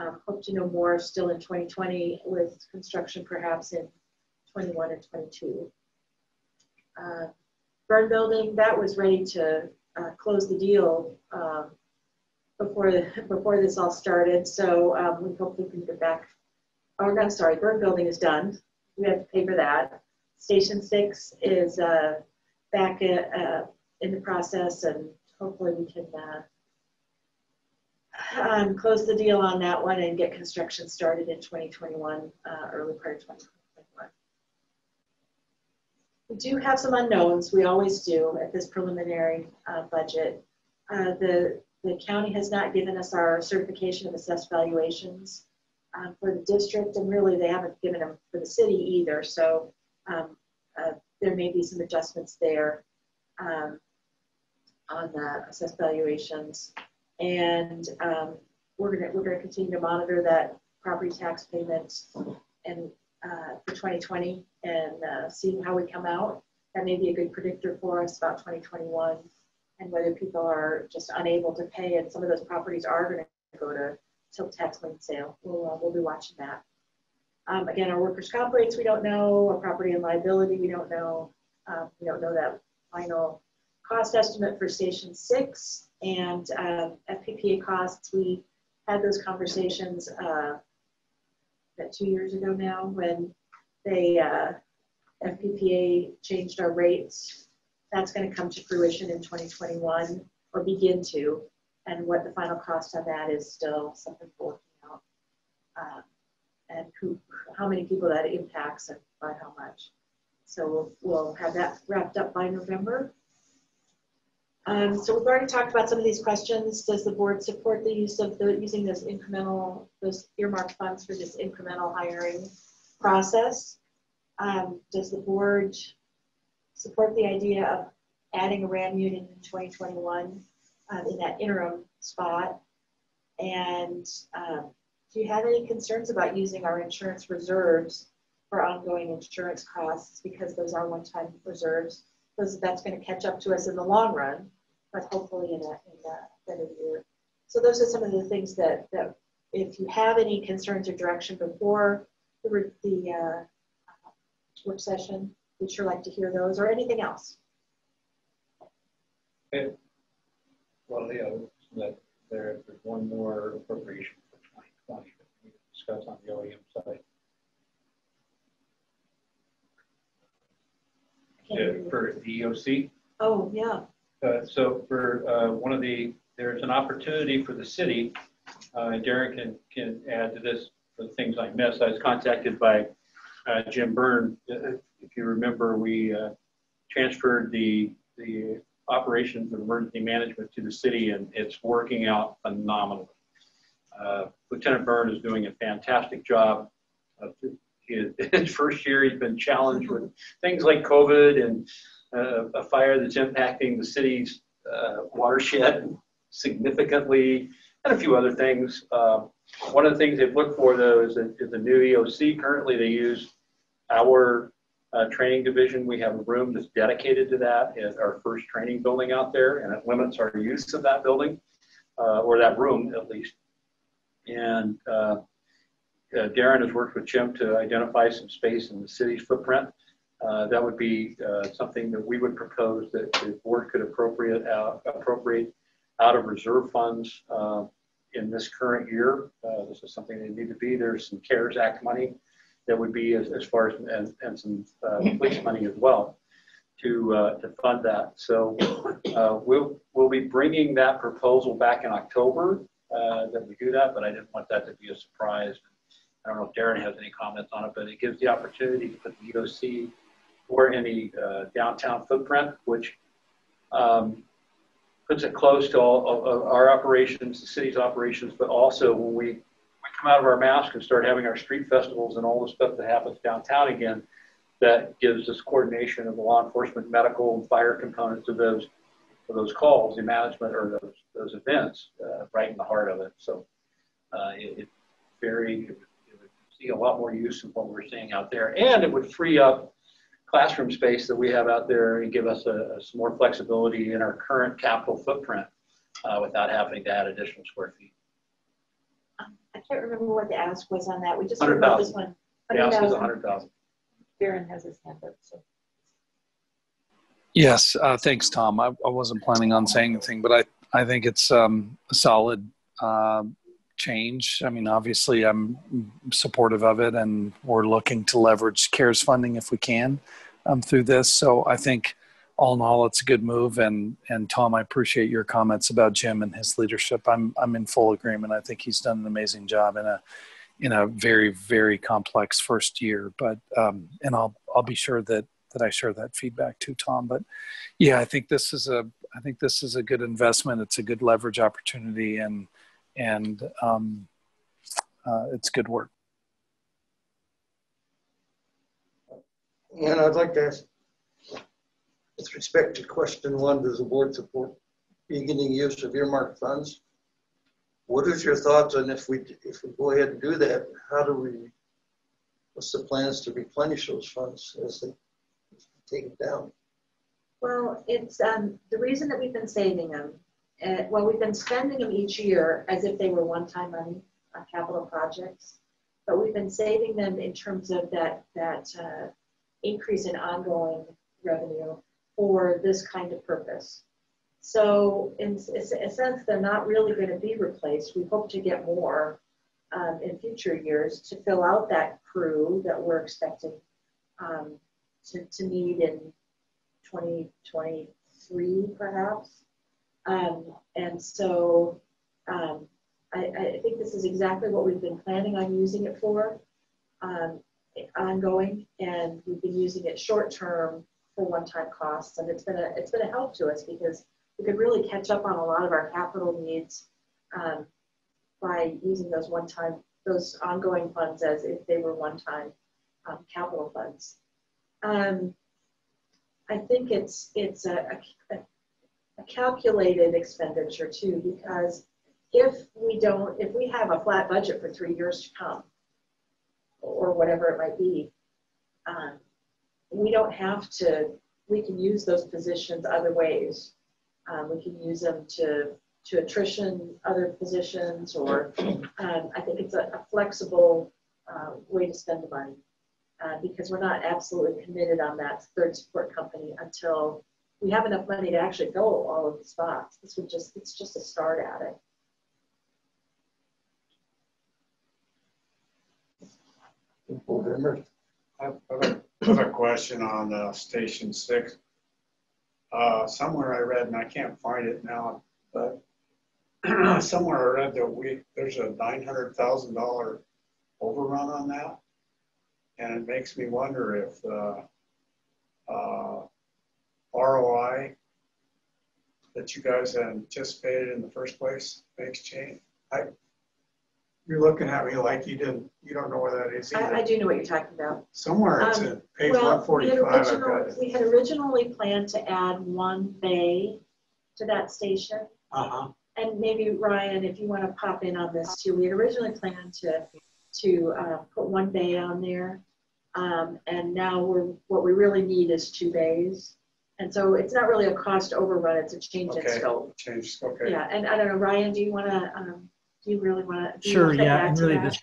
um, hope to know more still in 2020 with construction perhaps in 21 and 22. Uh, burn building, that was ready to uh, close the deal um, before, the, before this all started. So um, we hope we can get back. Oh, I'm sorry, burn building is done. We have to pay for that. Station six is uh, back at, uh, in the process and hopefully we can uh, um, close the deal on that one and get construction started in 2021, uh, early part of 2021. We do have some unknowns. We always do at this preliminary uh, budget. Uh, the, the county has not given us our certification of assessed valuations for the district, and really they haven't given them for the city either. So um, uh, there may be some adjustments there um, on the assessed valuations. And um, we're gonna we're gonna continue to monitor that property tax payments and uh, for 2020 and uh, see how we come out. That may be a good predictor for us about 2021 and whether people are just unable to pay. And some of those properties are going to go to tilt tax lien sale. We'll uh, we'll be watching that. Um, again, our workers' comp rates, we don't know, our property and liability, we don't know. Um, we don't know that final cost estimate for station six and, uh, FPPA costs. We had those conversations, uh, that two years ago now when they, uh, FPPA changed our rates. That's gonna come to fruition in 2021 or begin to. And what the final cost on that is still something we're working out. Um, And who, how many people that impacts and by how much. So we'll, we'll have that wrapped up by November. Um, so we've already talked about some of these questions. Does the board support the use of the, using those incremental, those earmarked funds for this incremental hiring process? Um, does the board support the idea of adding a RAM unit in 2021 um, in that interim spot? And um, do you have any concerns about using our insurance reserves for ongoing insurance costs because those are one-time reserves? Because that's going to catch up to us in the long run, but hopefully in a, in a better year. So those are some of the things that, that if you have any concerns or direction before the, the uh, work session, we'd sure like to hear those or anything else. Well, yeah, that there, there's one more appropriation for 2020 that we need to discuss on the OEM side. Yeah, For the EOC. Oh, yeah. Uh, So for uh, one of the, there's an opportunity for the city, uh, and Darren can, can add to this for the things I missed. I was contacted by uh, Jim Byrne. Uh, If you remember, we uh, transferred the, the operations of emergency management to the city, and it's working out phenomenally. Uh, Lieutenant Byrne is doing a fantastic job. Uh, His his first year, he's been challenged with things like COVID and uh, a fire that's impacting the city's uh, watershed significantly, and a few other things. Uh, One of the things they've looked for, though, is a, is a new EOC. Currently, they use our uh, training division. We have a room that's dedicated to that at our first training building out there, and it limits our use of that building, uh, or that room at least. And uh, uh, Darren has worked with Jim to identify some space in the city's footprint. Uh, That would be uh, something that we would propose that the board could appropriate, out- appropriate out of reserve funds uh, in this current year. Uh, This is something that need to be, there's some CARES Act money that would be as, as far as, and, and some police money as well to, uh, to fund that. So uh, we'll, we'll be bringing that proposal back in October uh, that we do that, but I didn't want that to be a surprise. I don't know if Darren has any comments on it, but it gives the opportunity to put the EOC or any uh, downtown footprint, which um, puts it close to all of- our operations, the city's operations, but also when we, we come out of our mask and start having our street festivals and all the stuff that happens downtown again, that gives us coordination of the law enforcement, medical, and fire components of those, of those calls, the management or those, those events, uh, right in the heart of it. So uh, it, it very, it would see a lot more use of what we're seeing out there. And it would free up classroom space that we have out there and give us a, a some more flexibility in our current capital footprint uh, without having to add additional square feet. Um, I can't remember what the ask was on that. We just heard about this one. The house is 100,000. 100,000. Darren has his hand up, so. Yes, uh, thanks, Tom. I, I wasn't planning on saying anything, but I, I think it's um, a solid uh, change. I mean, obviously, I'm supportive of it, and we're looking to leverage CARES funding if we can um, through this. So I think, all in all, it's a good move. And and Tom, I appreciate your comments about Jim and his leadership. I'm I'm in full agreement. I think he's done an amazing job in a in a very very complex first year. But um, and I'll I'll be sure that that I share that feedback to Tom. But yeah, I think this is a I think this is a good investment. It's a good leverage opportunity, and and um, uh, it's good work. And I'd like to ask, with respect to question one, does the board support beginning use of earmarked funds? What is your thoughts on if we, if we go ahead and do that, how do we, what's the plans to replenish those funds as they down? Well, it's, um, the reason that we've been saving them, uh, well, we've been spending them each year as if they were one-time money on capital projects. but we've been saving them in terms of that, that uh, increase in ongoing revenue for this kind of purpose. So in a sense, they're not really going to be replaced. We hope to get more um, in future years to fill out that crew that we're expecting um, to, to need in 2023, perhaps. Um, and so um, I, I, think this is exactly what we've been planning on using it for, um, ongoing, and we've been using it short term for one-time costs, and it's been a it's been a help to us because we could really catch up on a lot of our capital needs um, by using those one-time those ongoing funds as if they were one-time um, capital funds. Um, I think it's it's a, a, a calculated expenditure too because if we don't, if we have a flat budget for three years to come, or whatever it might be, um, we don't have to, we can use those positions other ways. Um, we can use them to, to attrition other positions, or um, I think it's a, a flexible uh, way to spend the money. Uh, because we're not absolutely committed on that third support company until we have enough money to actually go all of the spots. This would just, it's just a start at it. I have a, I have a question on uh, Station 6. Uh, somewhere I read, and I can't find it now, but somewhere I read that we there's a $900,000 overrun on that. And it makes me wonder if uh, uh, ROI that you guys had anticipated in the first place makes change. I, you're looking at me like you didn't, you don't know where that is either. I, I do know what you're talking about. Somewhere it's Um, in page Well, we had 145. I've got original, we had originally planned to add one bay to that station. Uh-huh. And maybe Ryan, if you want to pop in on this too, we had originally planned to, to uh, put one bay on there. Um, and now we're, what we really need is two bays. And so it's not really a cost overrun, it's a change in Okay. scope. Change, okay. Yeah, and I don't know, Ryan, do you want to, um, do you really want to? Sure, yeah, and really this,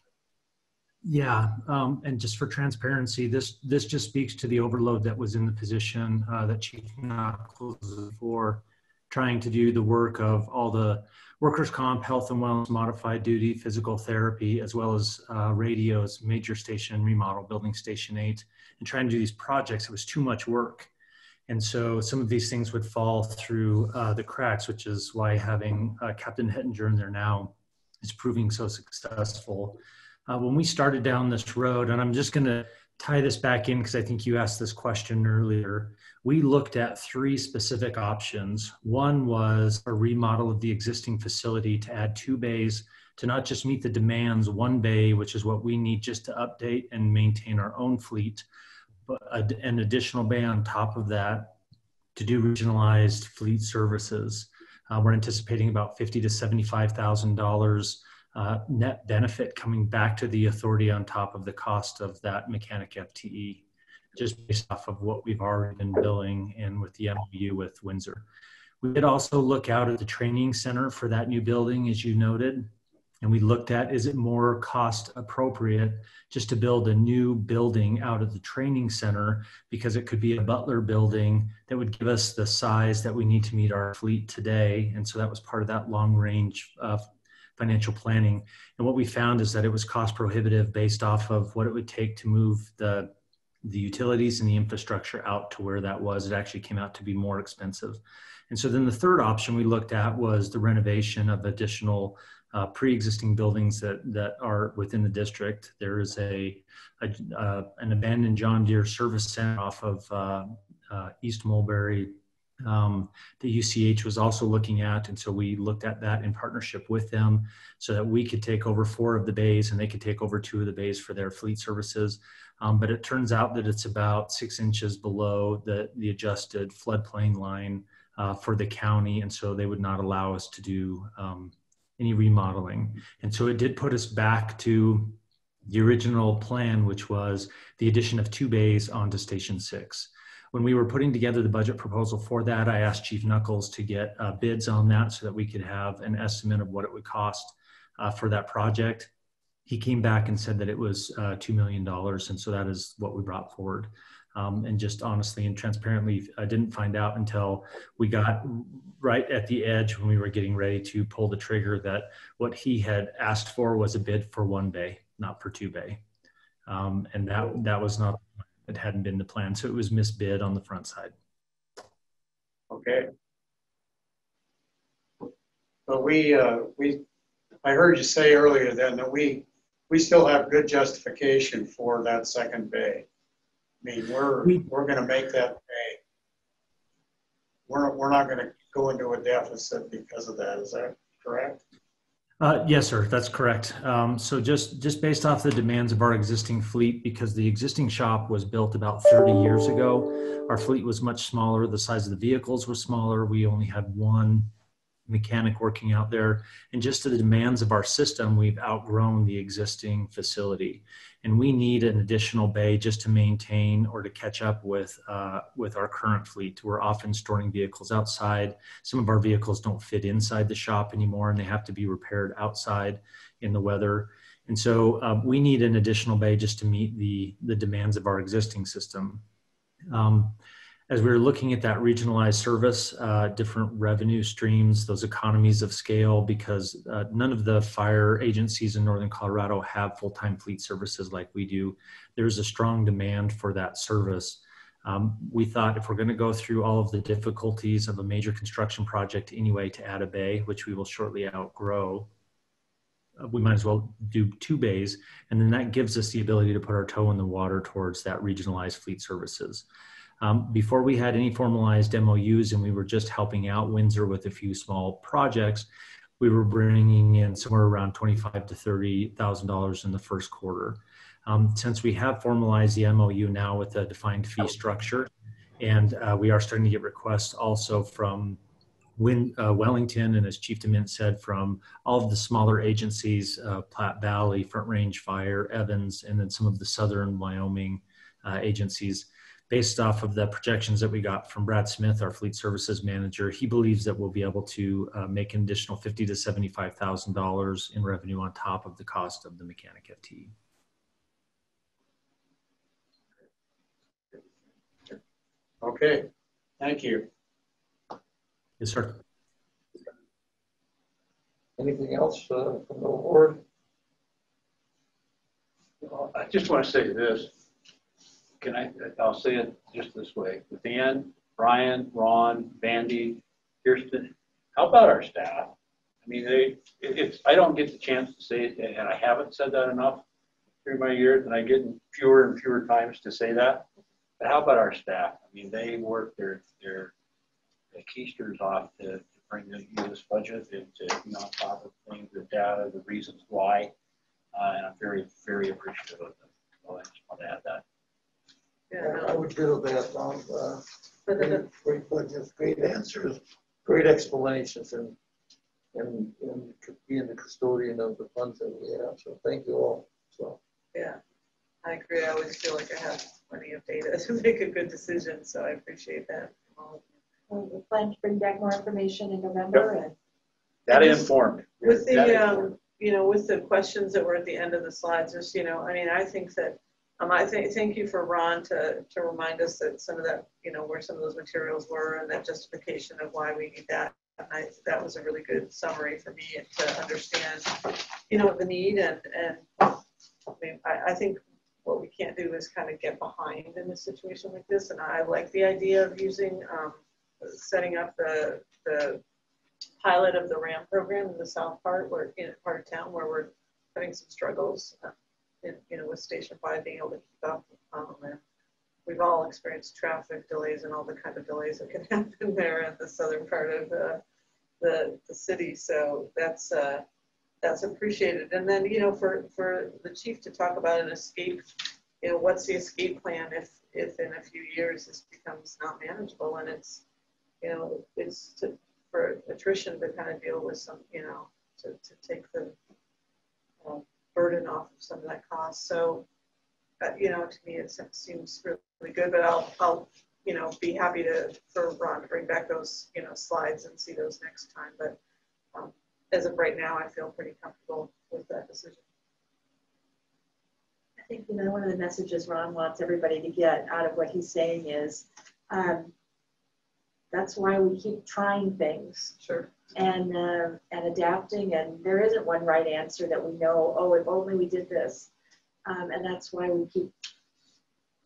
yeah, um, and just for transparency, this, this just speaks to the overload that was in the position, uh, that Chief Knuckles is for trying to do the work of all the workers' comp, health and wellness, modified duty, physical therapy, as well as, uh, radios, major station remodel, building station eight, and trying to do these projects. It was too much work. And so some of these things would fall through, uh, the cracks, which is why having, uh, Captain Hettinger in there now is proving so successful. Uh, when we started down this road, and I'm just going to tie this back in because I think you asked this question earlier, we looked at three specific options. One was a remodel of the existing facility to add two bays to not just meet the demands, one bay, which is what we need just to update and maintain our own fleet, but an additional bay on top of that to do regionalized fleet services. Uh, we're anticipating about fifty to seventy-five thousand dollars uh, net benefit coming back to the authority on top of the cost of that mechanic FTE, just based off of what we've already been billing and with the MOU with Windsor. We did also look out at the training center for that new building, as you noted, and we looked at is it more cost appropriate just to build a new building out of the training center because it could be a butler building that would give us the size that we need to meet our fleet today and so that was part of that long range uh, financial planning and what we found is that it was cost prohibitive based off of what it would take to move the the utilities and the infrastructure out to where that was it actually came out to be more expensive and so then the third option we looked at was the renovation of additional uh, pre-existing buildings that that are within the district. There is a, a uh, an abandoned John Deere service center off of uh, uh East Mulberry. Um, the UCH was also looking at, and so we looked at that in partnership with them, so that we could take over four of the bays and they could take over two of the bays for their fleet services. Um, but it turns out that it's about six inches below the the adjusted floodplain line uh, for the county, and so they would not allow us to do um, any remodeling. And so it did put us back to the original plan, which was the addition of two bays onto Station 6. When we were putting together the budget proposal for that, I asked Chief Knuckles to get uh, bids on that so that we could have an estimate of what it would cost uh, for that project. he came back and said that it was uh, $2 million. And so that is what we brought forward. Um, and just honestly and transparently, I didn't find out until we got right at the edge when we were getting ready to pull the trigger that what he had asked for was a bid for one bay, not for two bay. Um, and that, that was not, it hadn't been the plan. So it was misbid on the front side. Okay. But we, uh, we, I heard you say earlier then that we, we still have good justification for that second bay. I mean, we're, We- we're gonna make that bay. We're, we're not gonna go into a deficit because of that, is that correct? Uh, yes, sir, that's correct. Um, so just, just based off the demands of our existing fleet, because the existing shop was built about 30 years ago, our fleet was much smaller. The size of the vehicles was smaller. We only had one mechanic working out there. And just to the demands of our system, we've outgrown the existing facility. And we need an additional bay just to maintain or to catch up with, uh, with our current fleet. We're often storing vehicles outside. Some of our vehicles don't fit inside the shop anymore and they have to be repaired outside in the weather. And so um, we need an additional bay just to meet the, the demands of our existing system. Um, as we were looking at that regionalized service, uh, different revenue streams, those economies of scale, because uh, none of the fire agencies in Northern Colorado have full time fleet services like we do. There's a strong demand for that service. Um, we thought if we're going to go through all of the difficulties of a major construction project anyway to add a bay, which we will shortly outgrow, uh, we might as well do two bays. And then that gives us the ability to put our toe in the water towards that regionalized fleet services. Um, before we had any formalized MOUs and we were just helping out Windsor with a few small projects, we were bringing in somewhere around twenty-five to thirty thousand dollars in the first quarter. Um, since we have formalized the MOU now with a defined fee structure, and uh, we are starting to get requests also from uh, Wellington, and as Chief DeMint said, from all of the smaller agencies, uh, Platte Valley, Front Range Fire, Evans, and then some of the southern Wyoming uh, agencies based off of the projections that we got from Brad Smith, our fleet services manager, he believes that we'll be able to uh, make an additional fifty to seventy-five thousand dollars in revenue on top of the cost of the mechanic FT. Okay, thank you. Yes, sir. Anything else uh, from the board? I just want to say this. Can I, I'll say it just this way. With Dan, Brian, Ron, Vandy, Kirsten, how about our staff? I mean, they, it- it's, I don't get the chance to say it, and I haven't said that enough through my years, and I get fewer and fewer times to say that. But how about our staff? I mean, they work their, their, their keisters off to, to bring the, you this budget and to, know, on top of things, the data, the reasons why. Uh, and I'm very, very appreciative of them. So I just want to add that. Yeah, I no, would do that, Tom. Uh, but Great, the- great budgets, great answers, great explanations, and, and, and being the custodian of the funds that we have, so thank you all, so. Yeah, I agree. I always feel like I have plenty of data to make a good decision, so I appreciate that. from all of you. We plan to bring back more information in November and That informed. With That the, informed. um, you know, with the questions that were at the end of the slides, just, you know, I mean, I think that, um, I think, thank you for Ron to, to remind us that some of that, you know, where some of those materials were and that justification of why we need that. And I, that was a really good summary for me to understand, you know, the need and, and, I mean, I, I think what we can't do is kind of get behind in a situation like this. And I like the idea of using, um, setting up the, the pilot of the RAM program in the south part, where in part of town where we're having some struggles, you know, with Station Five being able to keep up. Um, and we've all experienced traffic delays and all the kind of delays that can happen there at the southern part of the the, the city. So that's uh, that's appreciated. And then you know, for for the chief to talk about an escape, you know, what's the escape plan if if in a few years this becomes not manageable and it's you know, it's to, for attrition to kind of deal with some, you know, to, to take the uh, burden off of some of that cost. So, uh, you know, to me, it seems really good, but I'll, I'll, you know, be happy to, for Ron to bring back those, you know, slides and see those next time. But um, as of right now, I feel pretty comfortable with that decision. I think, you know, one of the messages Ron wants everybody to get out of what he's saying is, um, that's why we keep trying things Sure. And, uh, and adapting, and there isn't one right answer that we know, oh, if only we did this. Um, and that's why we keep,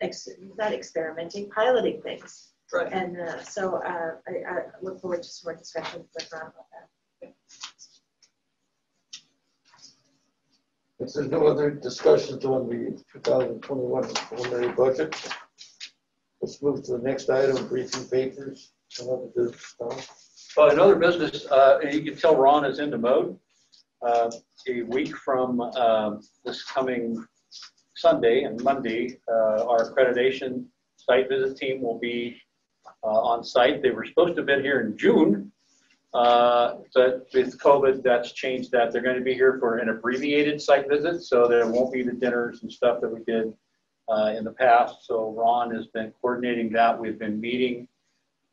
ex- not experimenting, piloting things. Right. And, uh, so, uh, I, I look forward to some more discussion with Ron about that. If there's no other discussions on the 2021 preliminary budget, let's move to the next item, briefing papers. Another business stuff. Well, another business, uh, you can tell Ron is into mode. Uh, a week from, um, this coming Sunday and Monday, uh, our accreditation site visit team will be, uh, on site. They were supposed to have been here in June. Uh, but with COVID, that's changed that. They're going to be here for an abbreviated site visit, so there won't be the dinners and stuff that we did, uh, in the past. So Ron has been coordinating that. We've been meeting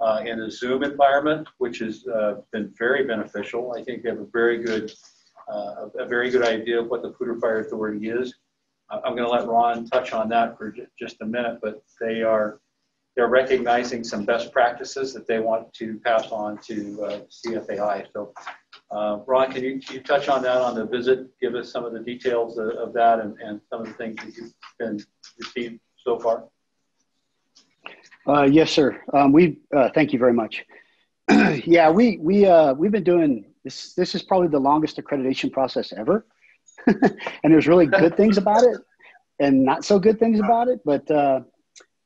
uh, in a Zoom environment, which has uh, been very beneficial. I think they have a very good, uh, a very good idea of what the Poudre Fire Authority is. I'm going to let Ron touch on that for ju- just a minute, but they are they're recognizing some best practices that they want to pass on to uh, CFAI. So, uh, Ron, can you, can you touch on that on the visit? Give us some of the details of, of that and, and some of the things that you've been received so far. Uh, yes, sir. Um, we uh, thank you very much. yeah, we we uh, we've been doing this. This is probably the longest accreditation process ever, and there's really good things about it, and not so good things about it. But uh,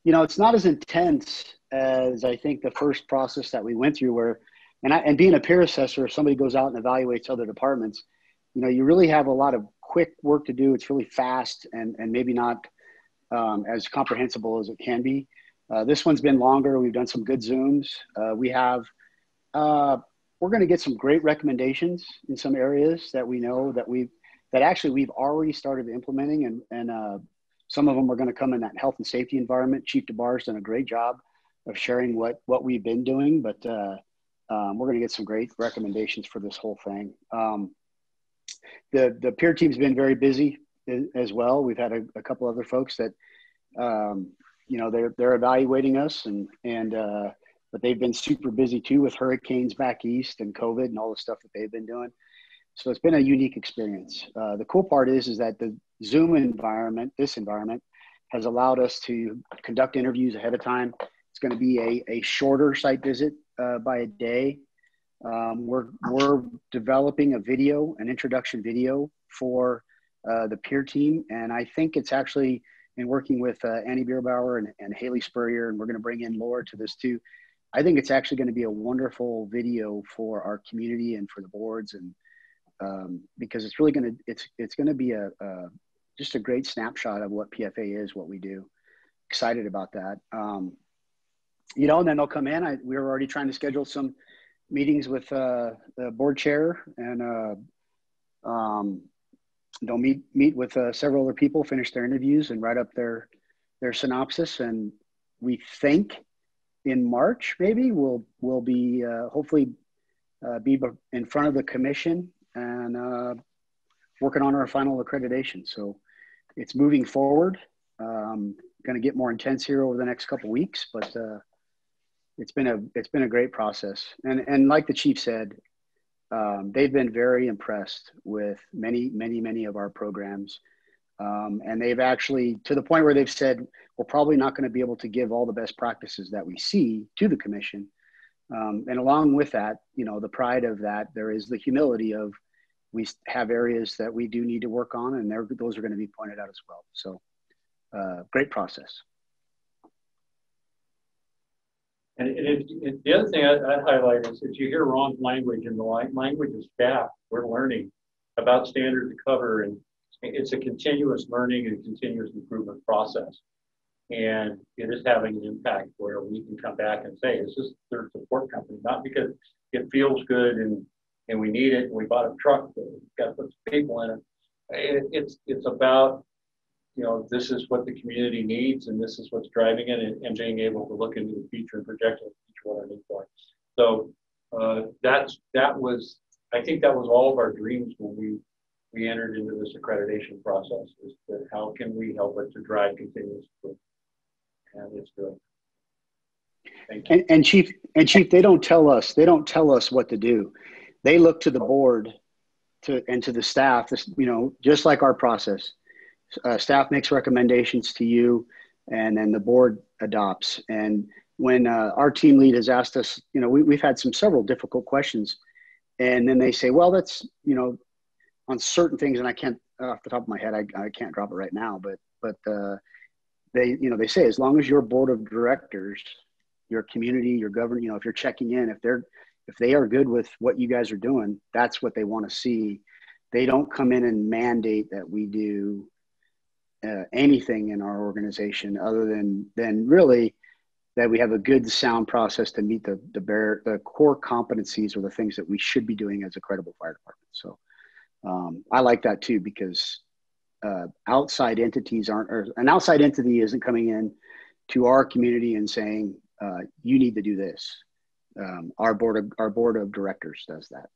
you know, it's not as intense as I think the first process that we went through. Where, and I and being a peer assessor, if somebody goes out and evaluates other departments, you know, you really have a lot of quick work to do. It's really fast and and maybe not um, as comprehensible as it can be. Uh, this one's been longer. We've done some good Zooms. Uh, we have, uh, we're going to get some great recommendations in some areas that we know that we've, that actually we've already started implementing and, and uh, some of them are going to come in that health and safety environment. Chief DeBar's done a great job of sharing what, what we've been doing, but uh, um, we're going to get some great recommendations for this whole thing. Um, the, the peer team's been very busy as well. We've had a, a couple other folks that, um, you know they're they're evaluating us and and uh, but they've been super busy too with hurricanes back east and COVID and all the stuff that they've been doing. So it's been a unique experience. Uh, the cool part is is that the Zoom environment, this environment, has allowed us to conduct interviews ahead of time. It's going to be a, a shorter site visit uh, by a day. Um, we're we're developing a video, an introduction video for uh, the peer team, and I think it's actually and working with uh, Annie Bierbauer and, and Haley Spurrier, and we're going to bring in Laura to this too. I think it's actually going to be a wonderful video for our community and for the boards, and um, because it's really going to it's it's going to be a, a, just a great snapshot of what PFA is, what we do. Excited about that. Um, you know, and then they'll come in. I, we were already trying to schedule some meetings with uh, the board chair and uh, um, they'll meet meet with uh, several other people, finish their interviews, and write up their their synopsis. And we think in March maybe we'll we'll be uh, hopefully uh, be in front of the commission and uh, working on our final accreditation. So it's moving forward. Um, going to get more intense here over the next couple weeks, but uh, it's been a it's been a great process. And and like the chief said, um, they've been very impressed with many, many, many of our programs. Um, and they've actually, to the point where they've said, we're probably not going to be able to give all the best practices that we see to the commission. Um, and along with that, you know, the pride of that, there is the humility of we have areas that we do need to work on, and those are going to be pointed out as well. So, uh, great process. And it, it, the other thing I, highlight is if you hear Ron's language and the language of staff, we're learning about standard of cover, and it's a continuous learning and continuous improvement process. And it is having an impact where we can come back and say, this is third support company, not because it feels good and, and we need it and we bought a truck, but we've got to put some people in it. it it's, it's about you know, this is what the community needs and this is what's driving it and, and being able to look into the future and project into the future what our needs are. So uh, that's, that was, I think that was all of our dreams when we we entered into this accreditation process is that how can we help it to drive continuous improvement? And it's good. And, and chief, and chief, they don't tell us, they don't tell us what to do. They look to the board to, and to the staff, this, you know, just like our process. Uh, staff makes recommendations to you and then the board adopts. And when uh, our team lead has asked us, you know, we, we've had some several difficult questions and then they say, well, that's, you know, on certain things, and I can't off the top of my head, I, I can't drop it right now, but, but uh, they, you know, they say, as long as your board of directors your community, your government, you know, if you're checking in, if they're if they are good with what you guys are doing, that's what they want to see. They don't come in and mandate that we do uh, anything in our organization other than than really that we have a good sound process to meet the the bare the core competencies or the things that we should be doing as a credible fire department. So um, I like that too because uh, outside entities aren't or an outside entity isn't coming in to our community and saying uh, you need to do this. Um, our board of our board of directors does that.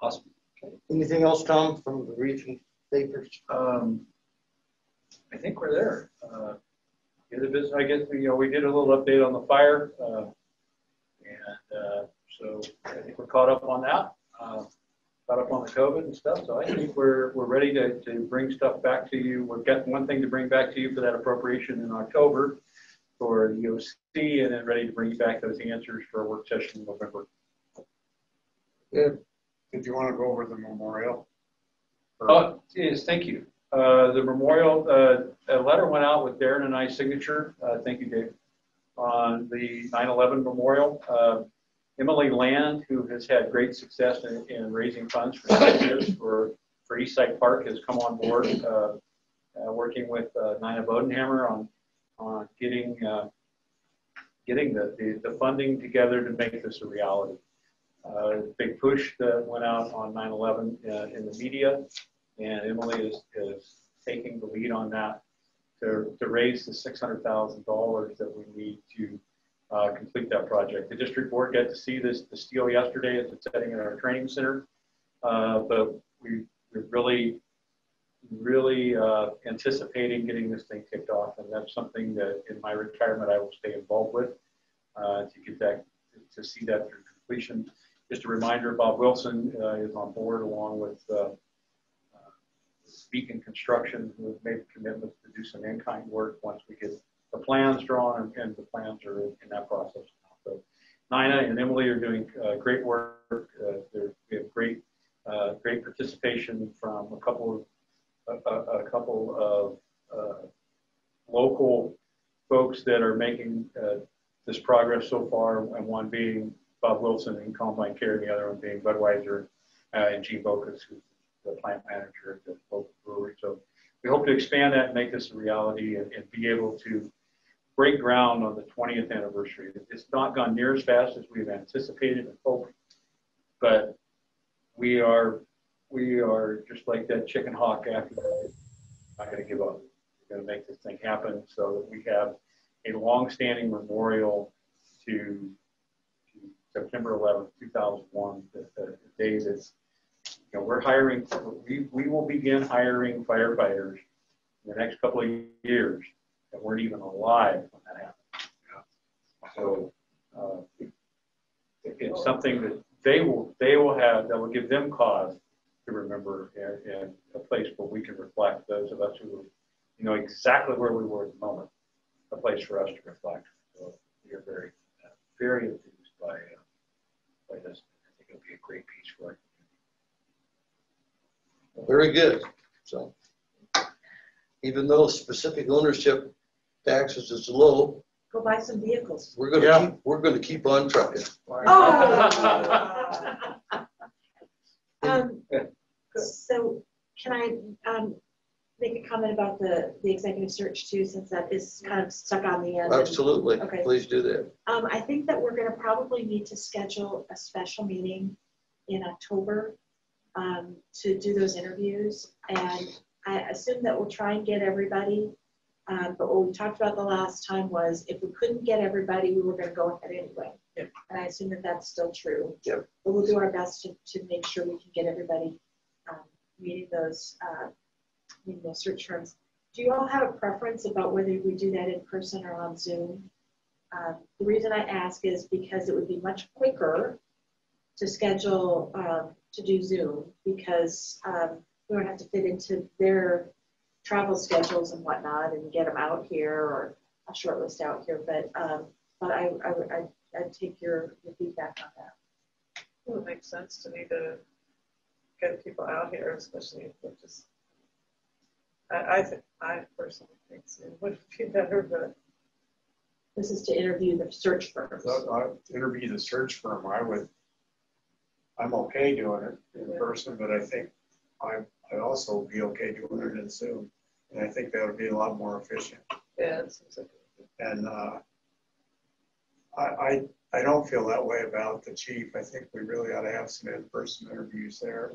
Awesome. Anything else, Tom, from the region papers? Um, I think we're there. Uh, the business, I guess, you know, we did a little update on the fire. Uh, and uh, so I think we're caught up on that. Uh, caught up on the COVID and stuff. So I think we're, we're ready to, to bring stuff back to you. We've got one thing to bring back to you for that appropriation in October for the OC and then ready to bring you back those answers for a work session in November. Good. Did you want to go over the memorial? Oh, yes, thank you. Uh, the memorial, uh, a letter went out with Darren and I's signature. Uh, thank you, Dave. On the 9/11 memorial. Uh, Emily Land, who has had great success in, in raising funds for years for, for Eastside Park, has come on board, uh, uh, working with uh, Nina Bodenhammer on, on getting, uh, getting the, the, the, funding together to make this a reality. Uh, big push that went out on 9-11 uh, in the media, and Emily is, is taking the lead on that to, to raise the $600,000 that we need to uh, complete that project. The district board got to see this the steel yesterday as it's setting in our training center, uh, but we, we're really, really uh, anticipating getting this thing kicked off, and that's something that in my retirement I will stay involved with to get that to see that through completion. Just a reminder, Bob Wilson uh, is on board along with uh, Beacon Construction, who have made commitments to do some in-kind work once we get the plans drawn and, and the plans are in, in, that process now. So Nina and Emily are doing uh, great work. Uh, we have great, uh, great participation from a couple of a, a couple of uh, local folks that are making uh, this progress so far, and one being Bob Wilson in Combine Care, and the other one being Budweiser uh, and Gene Bocas, who's the plant manager at the local brewery. So we hope to expand that and make this a reality and, and be able to break ground on the 20th anniversary. It's not gone near as fast as we've anticipated and hoped, but we are we are just like that chicken hawk after that. Not going to give up. We're going to make this thing happen so that we have a long-standing memorial to, to September 11th, 2001, the, the day that's you know, we're hiring, we, we will begin hiring firefighters in the next couple of years that weren't even alive when that happened. So uh, it's something that they will they will have that will give them cause to remember and, a place where we can reflect those of us who you know exactly where we were at the moment, a place for us to reflect. So we are very uh, very enthused by uh, by this. I think it'll be a great piece for us. Very good. So even though specific ownership taxes is low, Go buy some vehicles. we're gonna Yeah. keep, we're gonna keep on trucking. Oh! Um, So can I um, make a comment about the, the executive search too, since that is kind of stuck on the end? Absolutely, Okay. please do that. Um, I think that we're gonna probably need to schedule a special meeting in October um, to do those interviews. And I assume that we'll try and get everybody. Um, but what we talked about the last time was if we couldn't get everybody, we were gonna go ahead anyway. Yep. And I assume that that's still true. Yep. But we'll do our best to, to make sure we can get everybody um, meeting those, uh, meeting those search firms. Do you all have a preference about whether we do that in person or on Zoom? Um, The reason I ask is because it would be much quicker to schedule, um, to do Zoom because um, we don't have to fit into their travel schedules and whatnot and get them out here or a short list out here. But, um, but I, I, I'd, I'd take your, your feedback on that. Well, it makes sense to me to get people out here, especially if they're just. I, I think, I personally think Zoom would be better, but This is to interview the search firms. So I interview the search firm, I would, I'm okay doing it in Yeah. person, but I think I, I also be okay doing it in Zoom. And I think that would be a lot more efficient. yeah, it seems like. And, uh, I, I, I don't feel that way about the chief. I think we really ought to have some in-person interviews there.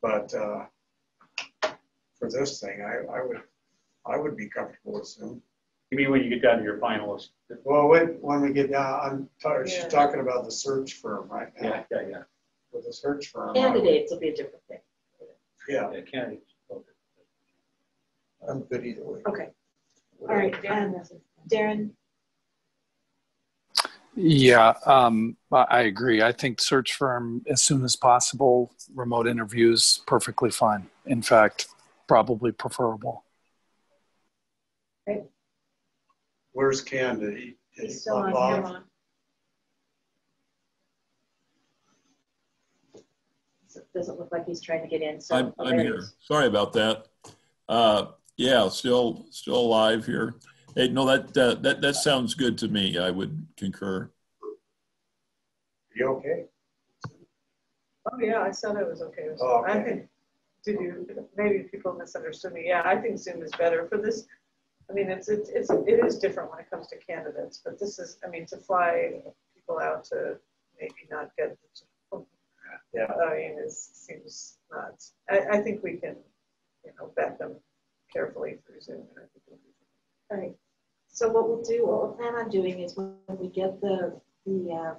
But, uh, for this thing, I, I would, I would be comfortable with Zoom. You mean when you get down to your finalists? Well, when, when we get down, I'm, ta- she's Yeah. talking about the search firm right now. Yeah, yeah, yeah. With the search firm. I would- Candidates will be a different thing. Yeah, Yeah, candidates. I'm good either way. Okay, all right, um, Darren, Yeah, um, I I agree. I think search firm as soon as possible, remote interviews, perfectly fine. In fact, probably preferable. where's Ken? Did he? did he he's still on pop here. off? Doesn't look like he's trying to get in, so. I'm, I'm there he here. is. Sorry about that. Uh, yeah, still, still alive here. Hey, no, that, uh, that, that sounds good to me. I would concur. You okay? Oh, yeah, I said I was okay with Oh, Zoom. Okay. Think, did you, maybe people misunderstood me. Yeah, I think Zoom is better for this. I mean, it's, it's, it's, it is different when it comes to candidates, but this is, I mean, to fly people out to maybe not get, the Yeah. I mean, it seems not, I, I think we can, you know, vet them carefully through Zoom. and I think we'll be All right, so what we'll do, what we'll plan on doing is when we get the, the, um,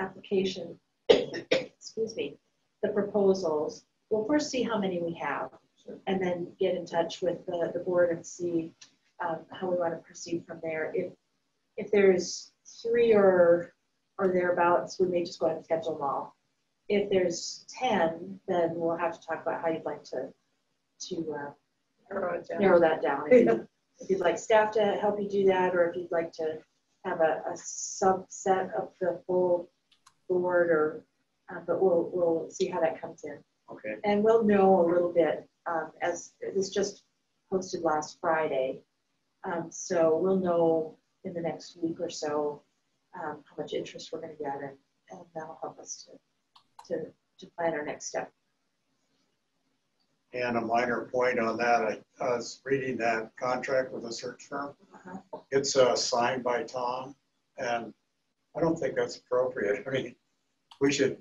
application, excuse me, the proposals, we'll first see how many we have. And then get in touch with the, the board and see, um, how we want to proceed from there. If, if there's three or, or thereabouts, we may just go ahead and schedule them all. If there's ten, then we'll have to talk about how you'd like to, to, uh, narrow narrow that down. If you- If you'd like staff to help you do that, or if you'd like to have a, a subset of the full board, or, uh, but we'll, we'll see how that comes in. Okay. And we'll know a little bit, um, as, it was just posted last Friday. Um, so we'll know in the next week or so, um, how much interest we're gonna get, and, and that'll help us to, to, to plan our next step. And a minor point on that, I, I was reading that contract with a search firm. Uh-huh. It's, uh, signed by Tom, and I don't think that's appropriate. I mean, we should,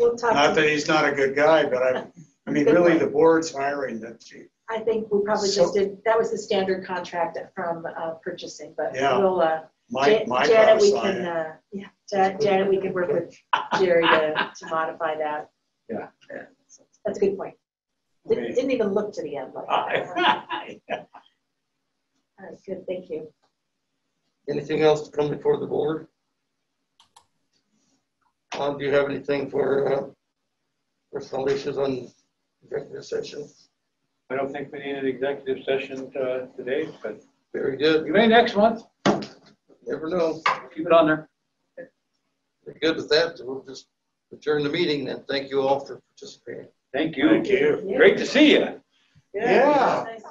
We'll talk. not to- that he's not a good guy, but I, I mean, really, the board's hiring the chief. I think we probably So- just did, that was the standard contract from uh, purchasing, but Yeah. we'll, uh, Mike, Ja- Mike ought Janet, to we sign can, it. uh, yeah, Ja- Janet, we can work with Jerry to, to modify that. Yeah. That's a good point. Didn't, didn't even look to the end like that. All right, good, thank you. Anything else to come before the board? Tom, do you have anything for uh, personal issues on executive session? I don't think we need an executive session uh, today, but Very good. you may next month. Never know. Keep it on there. We're good with that. We'll just adjourn the meeting then. Thank you all for participating. Thank you. Thank you. Great to see you. Yeah. Nice